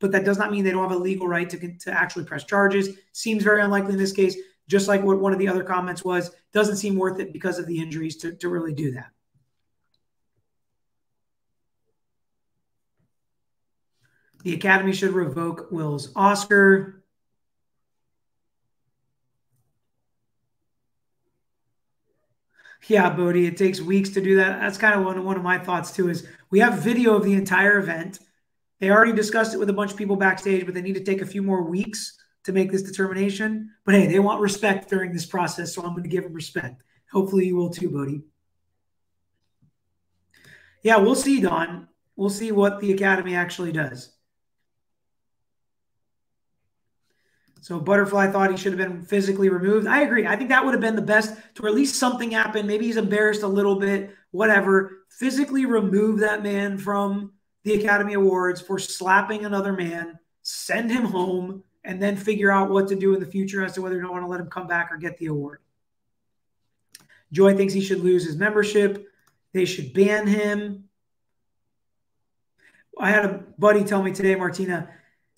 But that does not mean they don't have a legal right to, to actually press charges. Seems very unlikely in this case just like what one of the other comments was, doesn't seem worth it because of the injuries to, to really do that. The Academy should revoke Will's Oscar. Yeah, Bodie, it takes weeks to do that. That's kind of one, one of my thoughts too. Is we have video of the entire event. They already discussed it with a bunch of people backstage, but they need to take a few more weeks to make this determination. But hey, they want respect during this process, so I'm going to give them respect. Hopefully, you will too, Bodie. Yeah, we'll see, Don. We'll see what the academy actually does. So Butterfly thought he should have been physically removed. I agree. I think that would have been the best to at least something happen. Maybe he's embarrassed a little bit, whatever. Physically remove that man from the Academy Awards for slapping another man, send him home, and then figure out what to do in the future as to whether you don't want to let him come back or get the award. Joy thinks he should lose his membership. They should ban him. I had a buddy tell me today, Martina,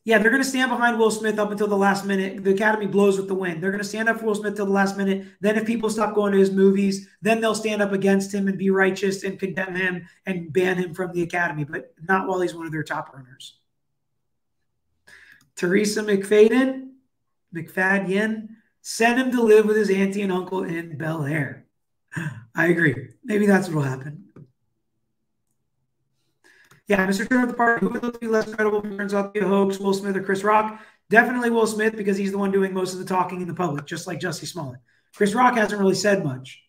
yeah, they're going to stand behind Will Smith up until the last minute. The Academy blows with the wind. They're going to stand up for Will Smith till the last minute. Then, if people stop going to his movies, then they'll stand up against him and be righteous and condemn him and ban him from the Academy, but not while he's one of their top earners. Teresa McFadden, McFadden, send him to live with his auntie and uncle in Bel Air. I agree. Maybe that's what will happen. Yeah, Mr. Turner of the party, who would look be less credible turns out to be a hoax, Will Smith or Chris Rock? Definitely Will Smith because he's the one doing most of the talking in the public, just like Jussie Smollett. Chris Rock hasn't really said much.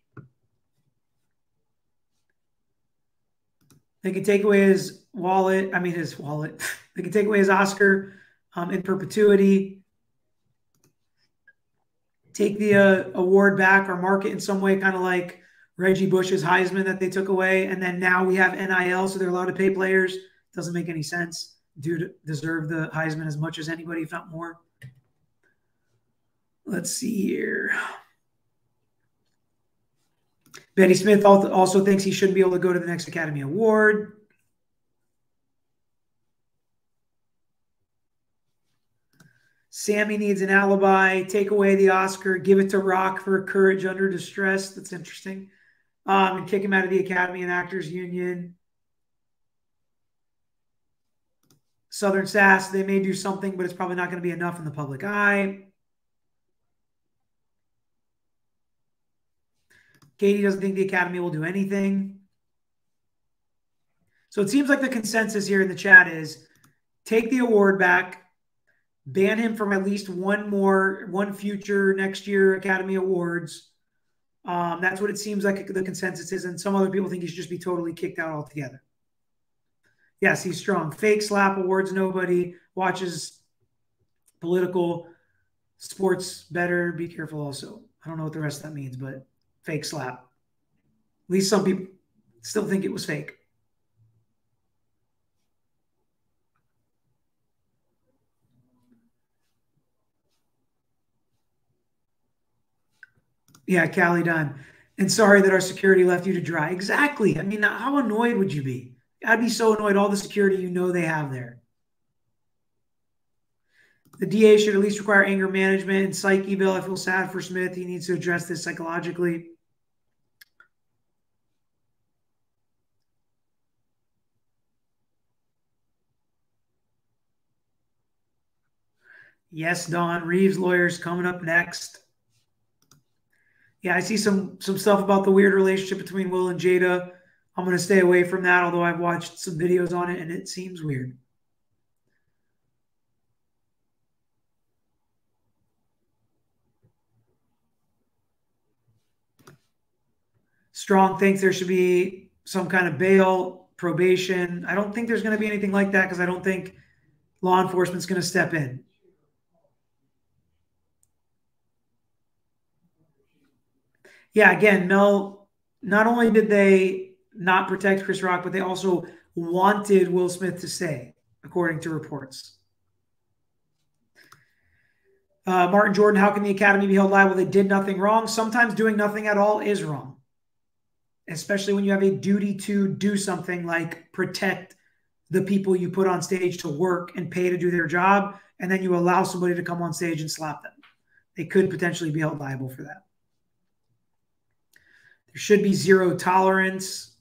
They can take away his wallet. I mean, his wallet. [LAUGHS] they can take away his Oscar um, in perpetuity. Take the uh, award back or mark it in some way, kind of like Reggie Bush's Heisman that they took away, and then now we have NIL, so they're allowed to pay players. Doesn't make any sense. Dude deserve the Heisman as much as anybody, if not more. Let's see here. Betty Smith also thinks he shouldn't be able to go to the next Academy Award. Sammy needs an alibi. Take away the Oscar. Give it to Rock for courage under distress. That's interesting um, and kick him out of the Academy and Actors Union. Southern Sass, they may do something, but it's probably not going to be enough in the public eye. Katie doesn't think the Academy will do anything. So it seems like the consensus here in the chat is take the award back, ban him from at least one more, one future next year Academy Awards, um, that's what it seems like the consensus is. And some other people think he should just be totally kicked out altogether. Yes, he's strong. Fake slap awards. Nobody watches political sports better. Be careful also. I don't know what the rest of that means, but fake slap. At least some people still think it was fake. Yeah, Callie Dunn. And sorry that our security left you to dry. Exactly. I mean, how annoyed would you be? I'd be so annoyed. All the security you know they have there. The DA should at least require anger management and psyche bill. I feel sad for Smith. He needs to address this psychologically. Yes, Don. Reeves lawyers coming up next yeah, I see some some stuff about the weird relationship between Will and Jada. I'm going to stay away from that, although I've watched some videos on it and it seems weird. Strong thinks there should be some kind of bail, probation. I don't think there's going to be anything like that because I don't think law enforcement's going to step in. Yeah, again, Mel, not only did they not protect Chris Rock, but they also wanted Will Smith to stay, according to reports. Uh, Martin Jordan, how can the Academy be held liable? They did nothing wrong. Sometimes doing nothing at all is wrong, especially when you have a duty to do something like protect the people you put on stage to work and pay to do their job, and then you allow somebody to come on stage and slap them. They could potentially be held liable for that. There should be zero tolerance.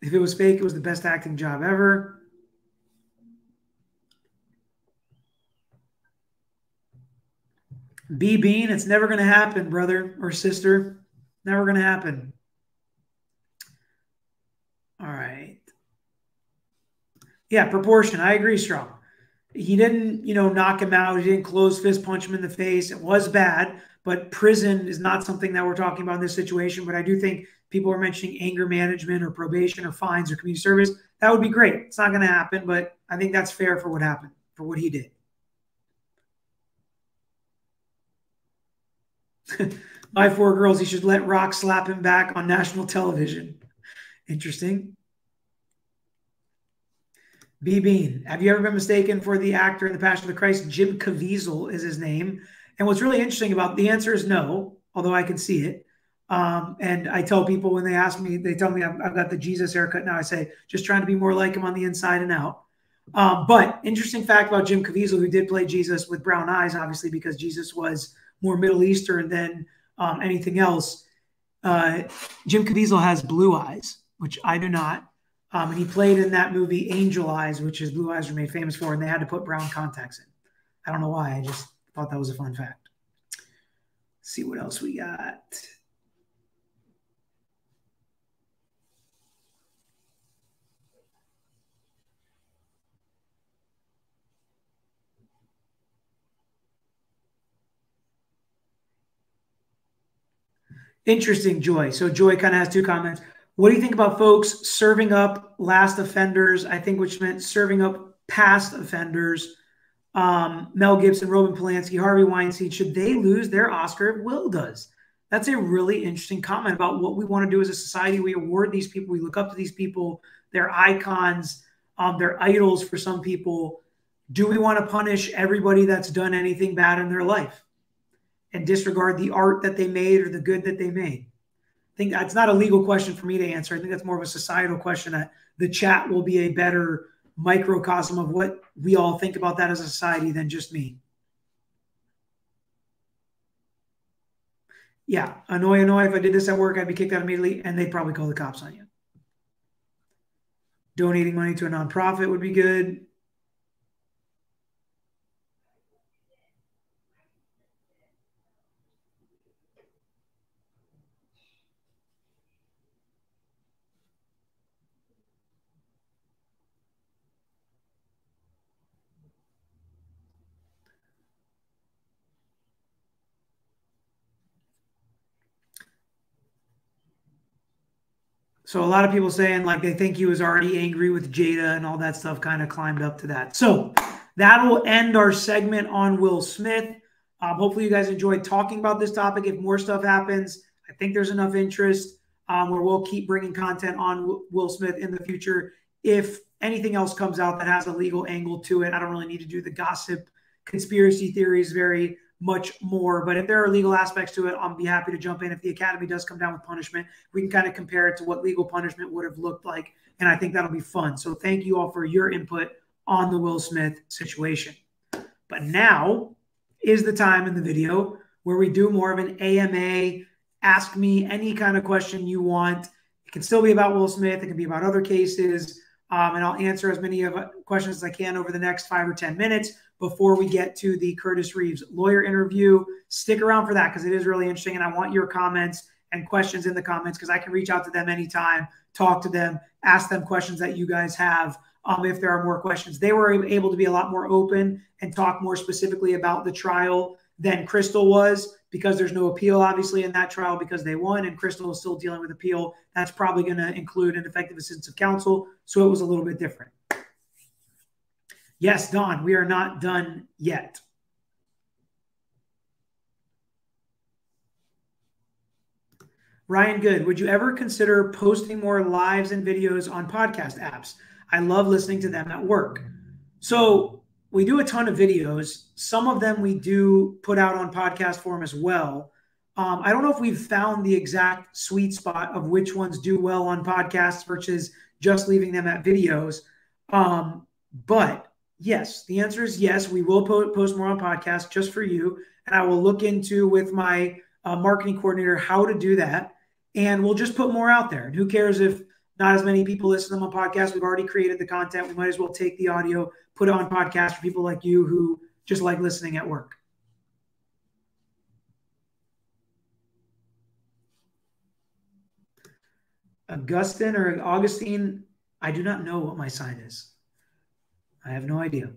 If it was fake, it was the best acting job ever. B Bean, it's never going to happen, brother or sister. Never going to happen. All right. Yeah, proportion. I agree, Strong he didn't, you know, knock him out. He didn't close fist punch him in the face. It was bad, But prison is not something that we're talking about in this situation. But I do think people are mentioning anger management or probation or fines or community service. That would be great. It's not going to happen, but I think that's fair for what happened, for what he did. [LAUGHS] My four girls, he should let Rock slap him back on national television. Interesting. B Bean, have you ever been mistaken for the actor in The Passion of the Christ? Jim Caviezel is his name. And what's really interesting about the answer is no, although I can see it. Um, and I tell people when they ask me, they tell me I've, I've, got the Jesus haircut now. I say, just trying to be more like him on the inside and out. Um, but interesting fact about Jim Caviezel, who did play Jesus with brown eyes, obviously, because Jesus was more Middle Eastern than um, anything else. Uh, Jim Caviezel has blue eyes, which I do not. Um, and he played in that movie Angel Eyes, which his blue eyes were made famous for, and they had to put brown contacts in. I don't know why. I just thought that was a fun fact. Let's see what else we got. Interesting, Joy. So Joy kind of has two comments. What do you think about folks serving up last offenders? I think which meant serving up past offenders. Um, Mel Gibson, Roman Polanski, Harvey Weinstein. Should they lose their Oscar if Will does? That's a really interesting comment about what we want to do as a society. We award these people, we look up to these people, they're icons, um, they're idols for some people. Do we want to punish everybody that's done anything bad in their life? and disregard the art that they made or the good that they made? I think that's not a legal question for me to answer. I think that's more of a societal question that the chat will be a better microcosm of what we all think about that as a society than just me. Yeah, annoy, annoy. If I did this at work, I'd be kicked out immediately, and they'd probably call the cops on you. Donating money to a nonprofit would be good. So a lot of people saying like they think he was already angry with Jada and all that stuff kind of climbed up to that. So that will end our segment on Will Smith. Um, hopefully you guys enjoyed talking about this topic. If more stuff happens, I think there's enough interest um, where we'll keep bringing content on Will Smith in the future. If anything else comes out that has a legal angle to it, I don't really need to do the gossip conspiracy theories very much more. But if there are legal aspects to it, I'll be happy to jump in. If the academy does come down with punishment, we can kind of compare it to what legal punishment would have looked like. And I think that'll be fun. So thank you all for your input on the Will Smith situation. But now is the time in the video where we do more of an AMA. Ask me any kind of question you want. It can still be about Will Smith. It can be about other cases. Um, and I'll answer as many of questions as I can over the next five or 10 minutes before we get to the Curtis Reeves lawyer interview. Stick around for that because it is really interesting. And I want your comments and questions in the comments because I can reach out to them anytime, talk to them, ask them questions that you guys have. Um, if there are more questions, they were able to be a lot more open and talk more specifically about the trial than Crystal was because there's no appeal, obviously, in that trial because they won, and Crystal is still dealing with appeal. That's probably going to include an effective assistance of counsel. So it was a little bit different. Yes, Don, we are not done yet. Ryan Good, would you ever consider posting more lives and videos on podcast apps? I love listening to them at work. So we do a ton of videos. Some of them we do put out on podcast form as well. Um, I don't know if we've found the exact sweet spot of which ones do well on podcasts versus just leaving them at videos. Um, but Yes, the answer is yes. We will post more on podcast just for you, and I will look into with my uh, marketing coordinator how to do that, and we'll just put more out there. And who cares if not as many people listen to them on podcasts? We've already created the content. We might as well take the audio, put it on podcast for people like you who just like listening at work. Augustine or Augustine, I do not know what my sign is. I have no idea.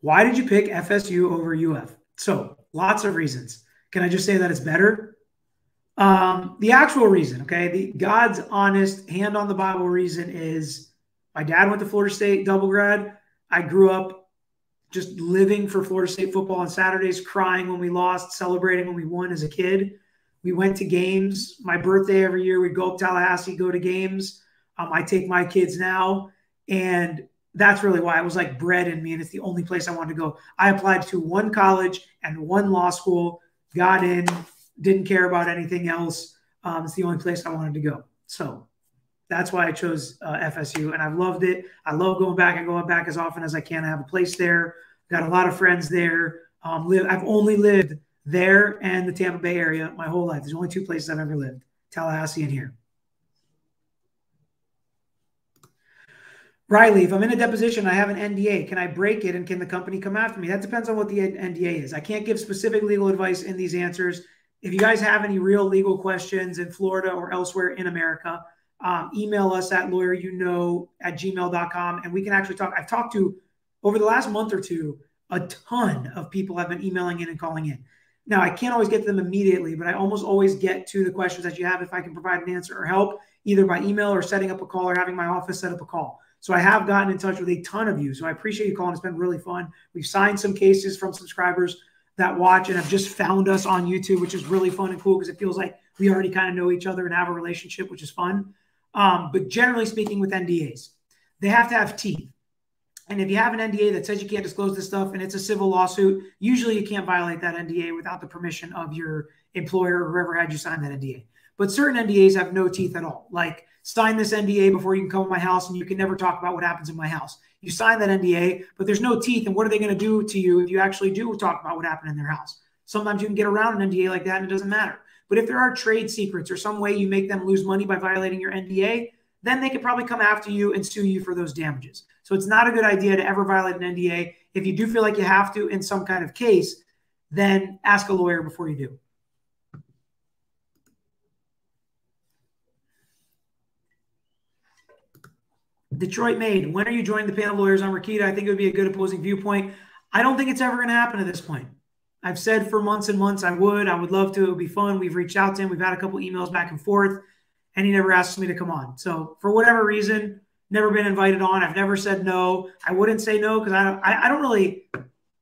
Why did you pick FSU over UF? So lots of reasons. Can I just say that it's better? Um, the actual reason, okay, the God's honest hand on the Bible reason is my dad went to Florida State double grad. I grew up just living for Florida State football on Saturdays, crying when we lost, celebrating when we won as a kid. We went to games. My birthday every year, we'd go up Tallahassee, go to games. Um, I take my kids now, and that's really why it was like bred in me, and it's the only place I wanted to go. I applied to one college and one law school, got in, didn't care about anything else. Um, it's the only place I wanted to go. So that's why I chose uh, FSU, and I've loved it. I love going back and going back as often as I can. I have a place there. Got a lot of friends there. Um, live. I've only lived there and the Tampa Bay area my whole life. There's only two places I've ever lived: Tallahassee and here. Riley, if I'm in a deposition, I have an NDA. Can I break it and can the company come after me? That depends on what the NDA is. I can't give specific legal advice in these answers. If you guys have any real legal questions in Florida or elsewhere in America, um, email us at lawyeryouknow at gmail.com and we can actually talk. I've talked to over the last month or two, a ton of people have been emailing in and calling in. Now, I can't always get to them immediately, but I almost always get to the questions that you have if I can provide an answer or help, either by email or setting up a call or having my office set up a call. So I have gotten in touch with a ton of you. So I appreciate you calling. It's been really fun. We've signed some cases from subscribers that watch and have just found us on YouTube, which is really fun and cool because it feels like we already kind of know each other and have a relationship, which is fun. Um, but generally speaking, with NDAs, they have to have teeth. And if you have an NDA that says you can't disclose this stuff and it's a civil lawsuit, usually you can't violate that NDA without the permission of your employer or whoever had you sign that NDA. But certain NDAs have no teeth at all. Like sign this NDA before you can come to my house and you can never talk about what happens in my house. You sign that NDA, but there's no teeth. And what are they going to do to you if you actually do talk about what happened in their house? Sometimes you can get around an NDA like that and it doesn't matter. But if there are trade secrets or some way you make them lose money by violating your NDA, then they could probably come after you and sue you for those damages. So it's not a good idea to ever violate an NDA. If you do feel like you have to in some kind of case, then ask a lawyer before you do. Detroit made. When are you joining the panel of lawyers on Rekieta? I think it would be a good opposing viewpoint. I don't think it's ever going to happen at this point. I've said for months and months I would. I would love to. It would be fun. We've reached out to him. We've had a couple emails back and forth, and he never asked me to come on. So for whatever reason, never been invited on. I've never said no. I wouldn't say no because I don't. I, I don't really.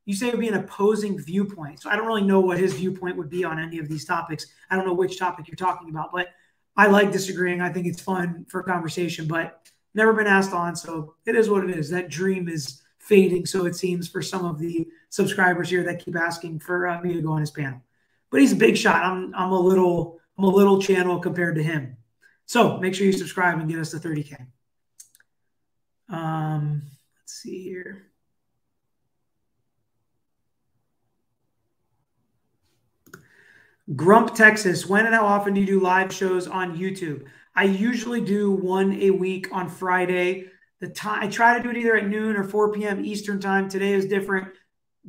You say it would be an opposing viewpoint, so I don't really know what his viewpoint would be on any of these topics. I don't know which topic you're talking about, but I like disagreeing. I think it's fun for conversation, but never been asked on. So it is what it is. That dream is fading, so it seems, for some of the subscribers here that keep asking for uh, me to go on his panel. But he's a big shot. I'm I'm a little I'm a little channel compared to him. So make sure you subscribe and get us to 30k. Um, let's see here. Grump, Texas. When and how often do you do live shows on YouTube? I usually do one a week on Friday. The time I try to do it either at noon or 4 p.m. Eastern time. Today is different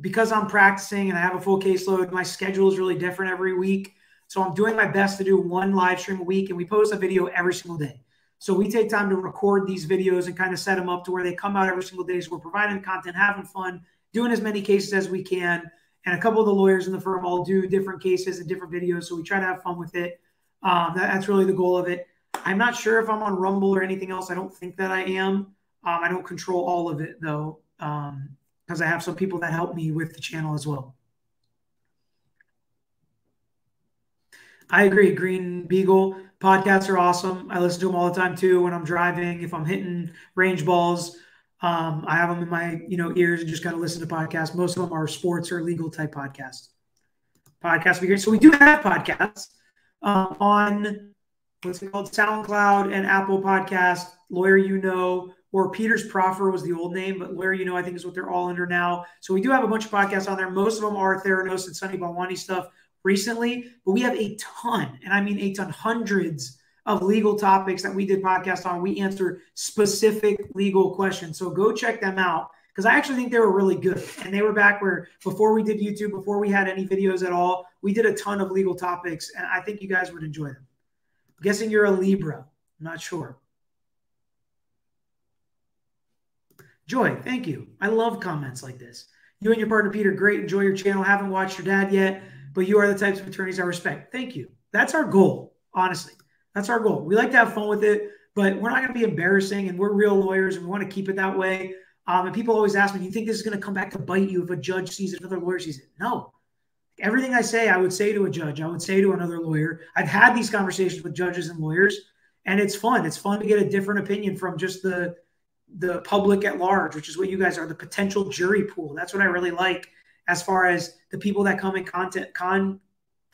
because I'm practicing and I have a full caseload. My schedule is really different every week. So I'm doing my best to do one live stream a week and we post a video every single day. So we take time to record these videos and kind of set them up to where they come out every single day. So we're providing content, having fun, doing as many cases as we can. And a couple of the lawyers in the firm all do different cases and different videos. So we try to have fun with it. Um, that, that's really the goal of it. I'm not sure if I'm on Rumble or anything else. I don't think that I am. Um, I don't control all of it though, because um, I have some people that help me with the channel as well. I agree. Green Beagle podcasts are awesome. I listen to them all the time too when I'm driving. If I'm hitting range balls, um, I have them in my you know ears and just kind of listen to podcasts. Most of them are sports or legal type podcasts. Podcasts. So we do have podcasts uh, on what's it called? SoundCloud and Apple Podcast, Lawyer You Know, or Peter's Proffer was the old name, but Lawyer You Know, I think is what they're all under now. So we do have a bunch of podcasts on there. Most of them are Theranos and Sunny Balwani stuff recently, but we have a ton, and I mean a ton, hundreds of legal topics that we did podcasts on. We answer specific legal questions. So go check them out because I actually think they were really good. And they were back where before we did YouTube, before we had any videos at all, we did a ton of legal topics, and I think you guys would enjoy them. I'm guessing you're a Libra. I'm not sure. Joy, thank you. I love comments like this. You and your partner, Peter, great. Enjoy your channel. Haven't watched your dad yet, but you are the types of attorneys I respect. Thank you. That's our goal, honestly. That's our goal. We like to have fun with it, but we're not going to be embarrassing and we're real lawyers and we want to keep it that way. Um, and people always ask me, do you think this is going to come back to bite you if a judge sees it, another lawyer sees it? No. Everything I say, I would say to a judge, I would say to another lawyer. I've had these conversations with judges and lawyers, and it's fun. It's fun to get a different opinion from just the the public at large, which is what you guys are, the potential jury pool. That's what I really like as far as the people that come and content con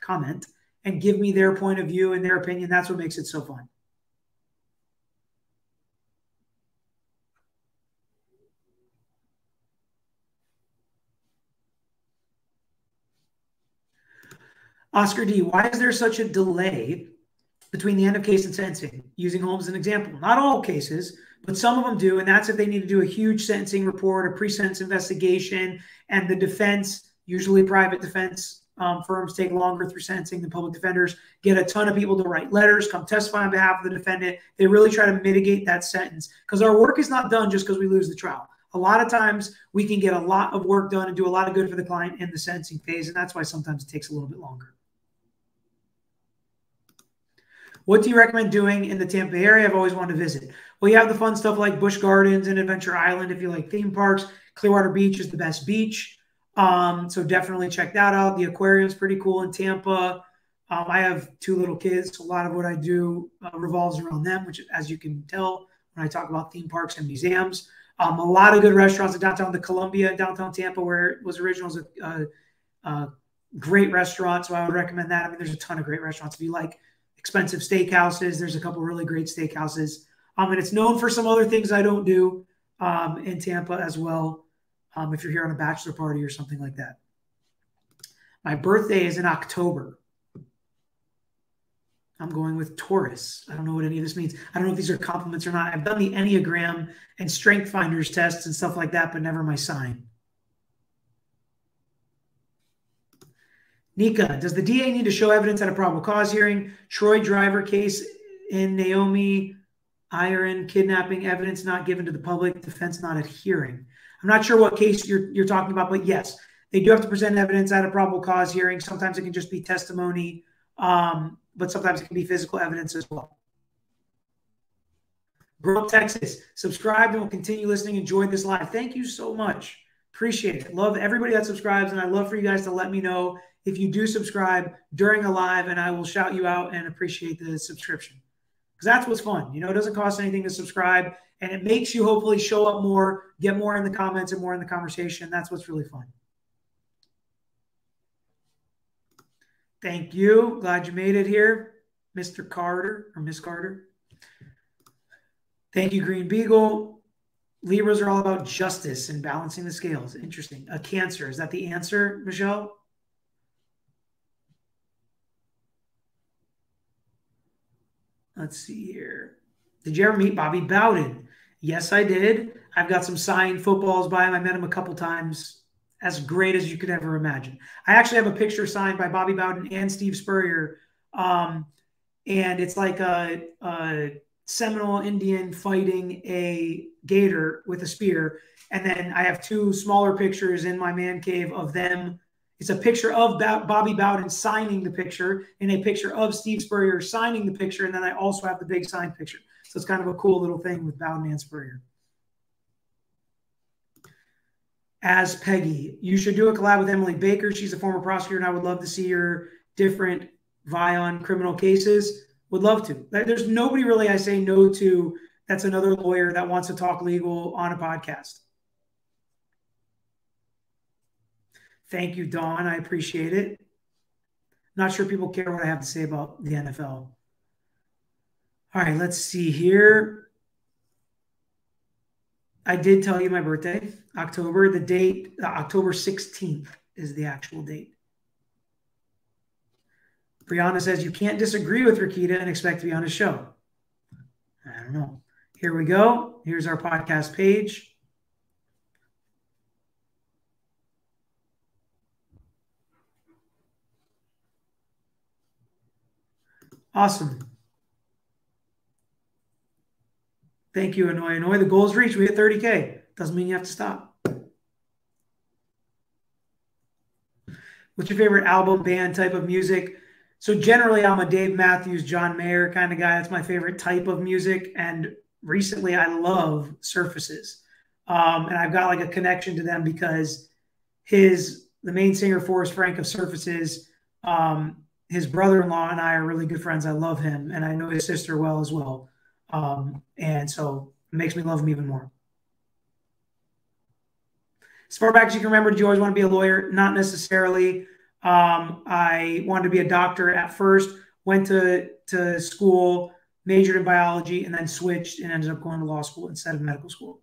comment and give me their point of view and their opinion. That's what makes it so fun. Oscar D, why is there such a delay between the end of case and sentencing? Using Holmes as an example. Not all cases, but some of them do. And that's if they need to do a huge sentencing report, a pre sentence investigation, and the defense, usually private defense um, firms, take longer through sentencing. The public defenders get a ton of people to write letters, come testify on behalf of the defendant. They really try to mitigate that sentence because our work is not done just because we lose the trial. A lot of times we can get a lot of work done and do a lot of good for the client in the sentencing phase. And that's why sometimes it takes a little bit longer. What do you recommend doing in the Tampa area? I've always wanted to visit. Well, you have the fun stuff like Busch Gardens and Adventure Island if you like theme parks. Clearwater Beach is the best beach. Um, so definitely check that out. The aquarium is pretty cool in Tampa. Um, I have two little kids. So a lot of what I do uh, revolves around them, which, as you can tell, when I talk about theme parks and museums, um, a lot of good restaurants in downtown, the Columbia, downtown Tampa, where it was original, was a, a, a great restaurant. So I would recommend that. I mean, there's a ton of great restaurants. If you like expensive steakhouses. There's a couple really great steakhouses. Um, and it's known for some other things I don't do um, in Tampa as well. Um, if you're here on a bachelor party or something like that. My birthday is in October. I'm going with Taurus. I don't know what any of this means. I don't know if these are compliments or not. I've done the Enneagram and Strength Finders tests and stuff like that, but never my sign. Nika, does the DA need to show evidence at a probable cause hearing? Troy Driver case in Naomi Iron kidnapping evidence not given to the public, defense not adhering. I'm not sure what case you're, you're talking about, but yes, they do have to present evidence at a probable cause hearing. Sometimes it can just be testimony, um, but sometimes it can be physical evidence as well. Grow Up Texas, subscribe and we'll continue listening. Enjoyed this live. Thank you so much. Appreciate it. Love everybody that subscribes, and I love for you guys to let me know if you do subscribe during a live, and I will shout you out and appreciate the subscription. Because that's what's fun. You know, it doesn't cost anything to subscribe, and it makes you hopefully show up more, get more in the comments and more in the conversation. That's what's really fun. Thank you. Glad you made it here, Mr. Carter or Miss Carter. Thank you, Green Beagle. Libras are all about justice and balancing the scales. Interesting. A cancer. Is that the answer, Michelle? Let's see here. Did you ever meet Bobby Bowden? Yes, I did. I've got some signed footballs by him. I met him a couple times. As great as you could ever imagine. I actually have a picture signed by Bobby Bowden and Steve Spurrier. Um, and it's like a, a Seminole Indian fighting a gator with a spear. And then I have two smaller pictures in my man cave of them it's a picture of Bobby Bowden signing the picture and a picture of Steve Spurrier signing the picture. And then I also have the big signed picture. So it's kind of a cool little thing with Bowden and Spurrier. As Peggy, you should do a collab with Emily Baker. She's a former prosecutor, and I would love to see her different Vion criminal cases. Would love to. There's nobody really I say no to that's another lawyer that wants to talk legal on a podcast. Thank you, Dawn. I appreciate it. Not sure people care what I have to say about the NFL. All right, let's see here. I did tell you my birthday, October. The date, uh, October 16th is the actual date. Brianna says you can't disagree with Rekieta and expect to be on his show. I don't know. Here we go. Here's our podcast page. Awesome. Thank you, Annoy Annoy. The goal is reached. We hit 30K. Doesn't mean you have to stop. What's your favorite album, band, type of music? So generally, I'm a Dave Matthews, John Mayer kind of guy. That's my favorite type of music. And recently, I love Surfaces, um, and I've got like a connection to them because his the main singer Forrest Frank of Surfaces, um, his brother-in-law and I are really good friends. I love him, and I know his sister well as well. Um, and so it makes me love him even more. As far back as you can remember, did you always want to be a lawyer? Not necessarily. Um, I wanted to be a doctor at first, went to, to school, majored in biology, and then switched and ended up going to law school instead of medical school.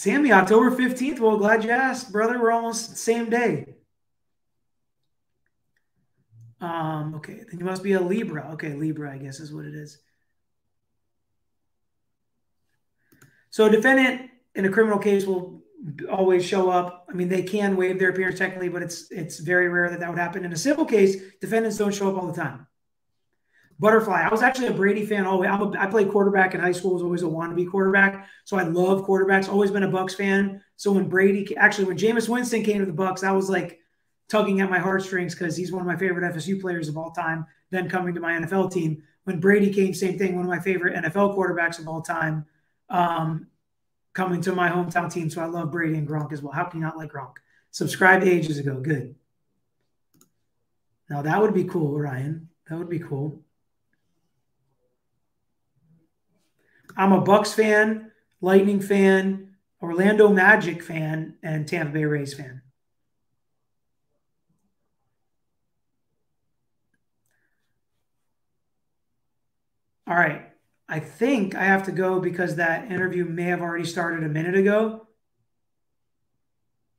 Sammy, October 15th. Well, glad you asked, brother. We're almost same day. Um, okay, then you must be a Libra. Okay, Libra, I guess is what it is. So a defendant in a criminal case will always show up. I mean, they can waive their appearance technically, but it's it's very rare that that would happen. In a civil case, defendants don't show up all the time. Butterfly. I was actually a Brady fan all the way. I'm a, I played quarterback in high school. Was always a wannabe quarterback, so I love quarterbacks. Always been a Bucks fan. So when Brady, actually when Jameis Winston came to the Bucks, I was like tugging at my heartstrings because he's one of my favorite FSU players of all time. Then coming to my NFL team, when Brady came, same thing. One of my favorite NFL quarterbacks of all time um, coming to my hometown team. So I love Brady and Gronk as well. How can you not like Gronk? Subscribed ages ago. Good. Now that would be cool, Ryan. That would be cool. I'm a Bucks fan, Lightning fan, Orlando Magic fan, and Tampa Bay Rays fan. All right. I think I have to go because that interview may have already started a minute ago.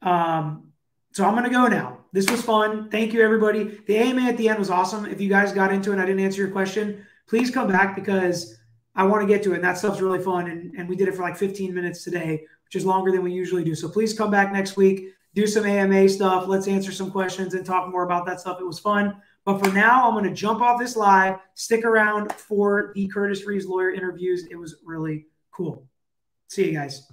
Um, so I'm going to go now. This was fun. Thank you, everybody. The AMA at the end was awesome. If you guys got into it and I didn't answer your question, please come back because I want to get to it. And that stuff's really fun. And, and we did it for like 15 minutes today, which is longer than we usually do. So please come back next week, do some AMA stuff. Let's answer some questions and talk more about that stuff. It was fun. But for now, I'm going to jump off this live. Stick around for the Curtis Reeves lawyer interviews. It was really cool. See you guys.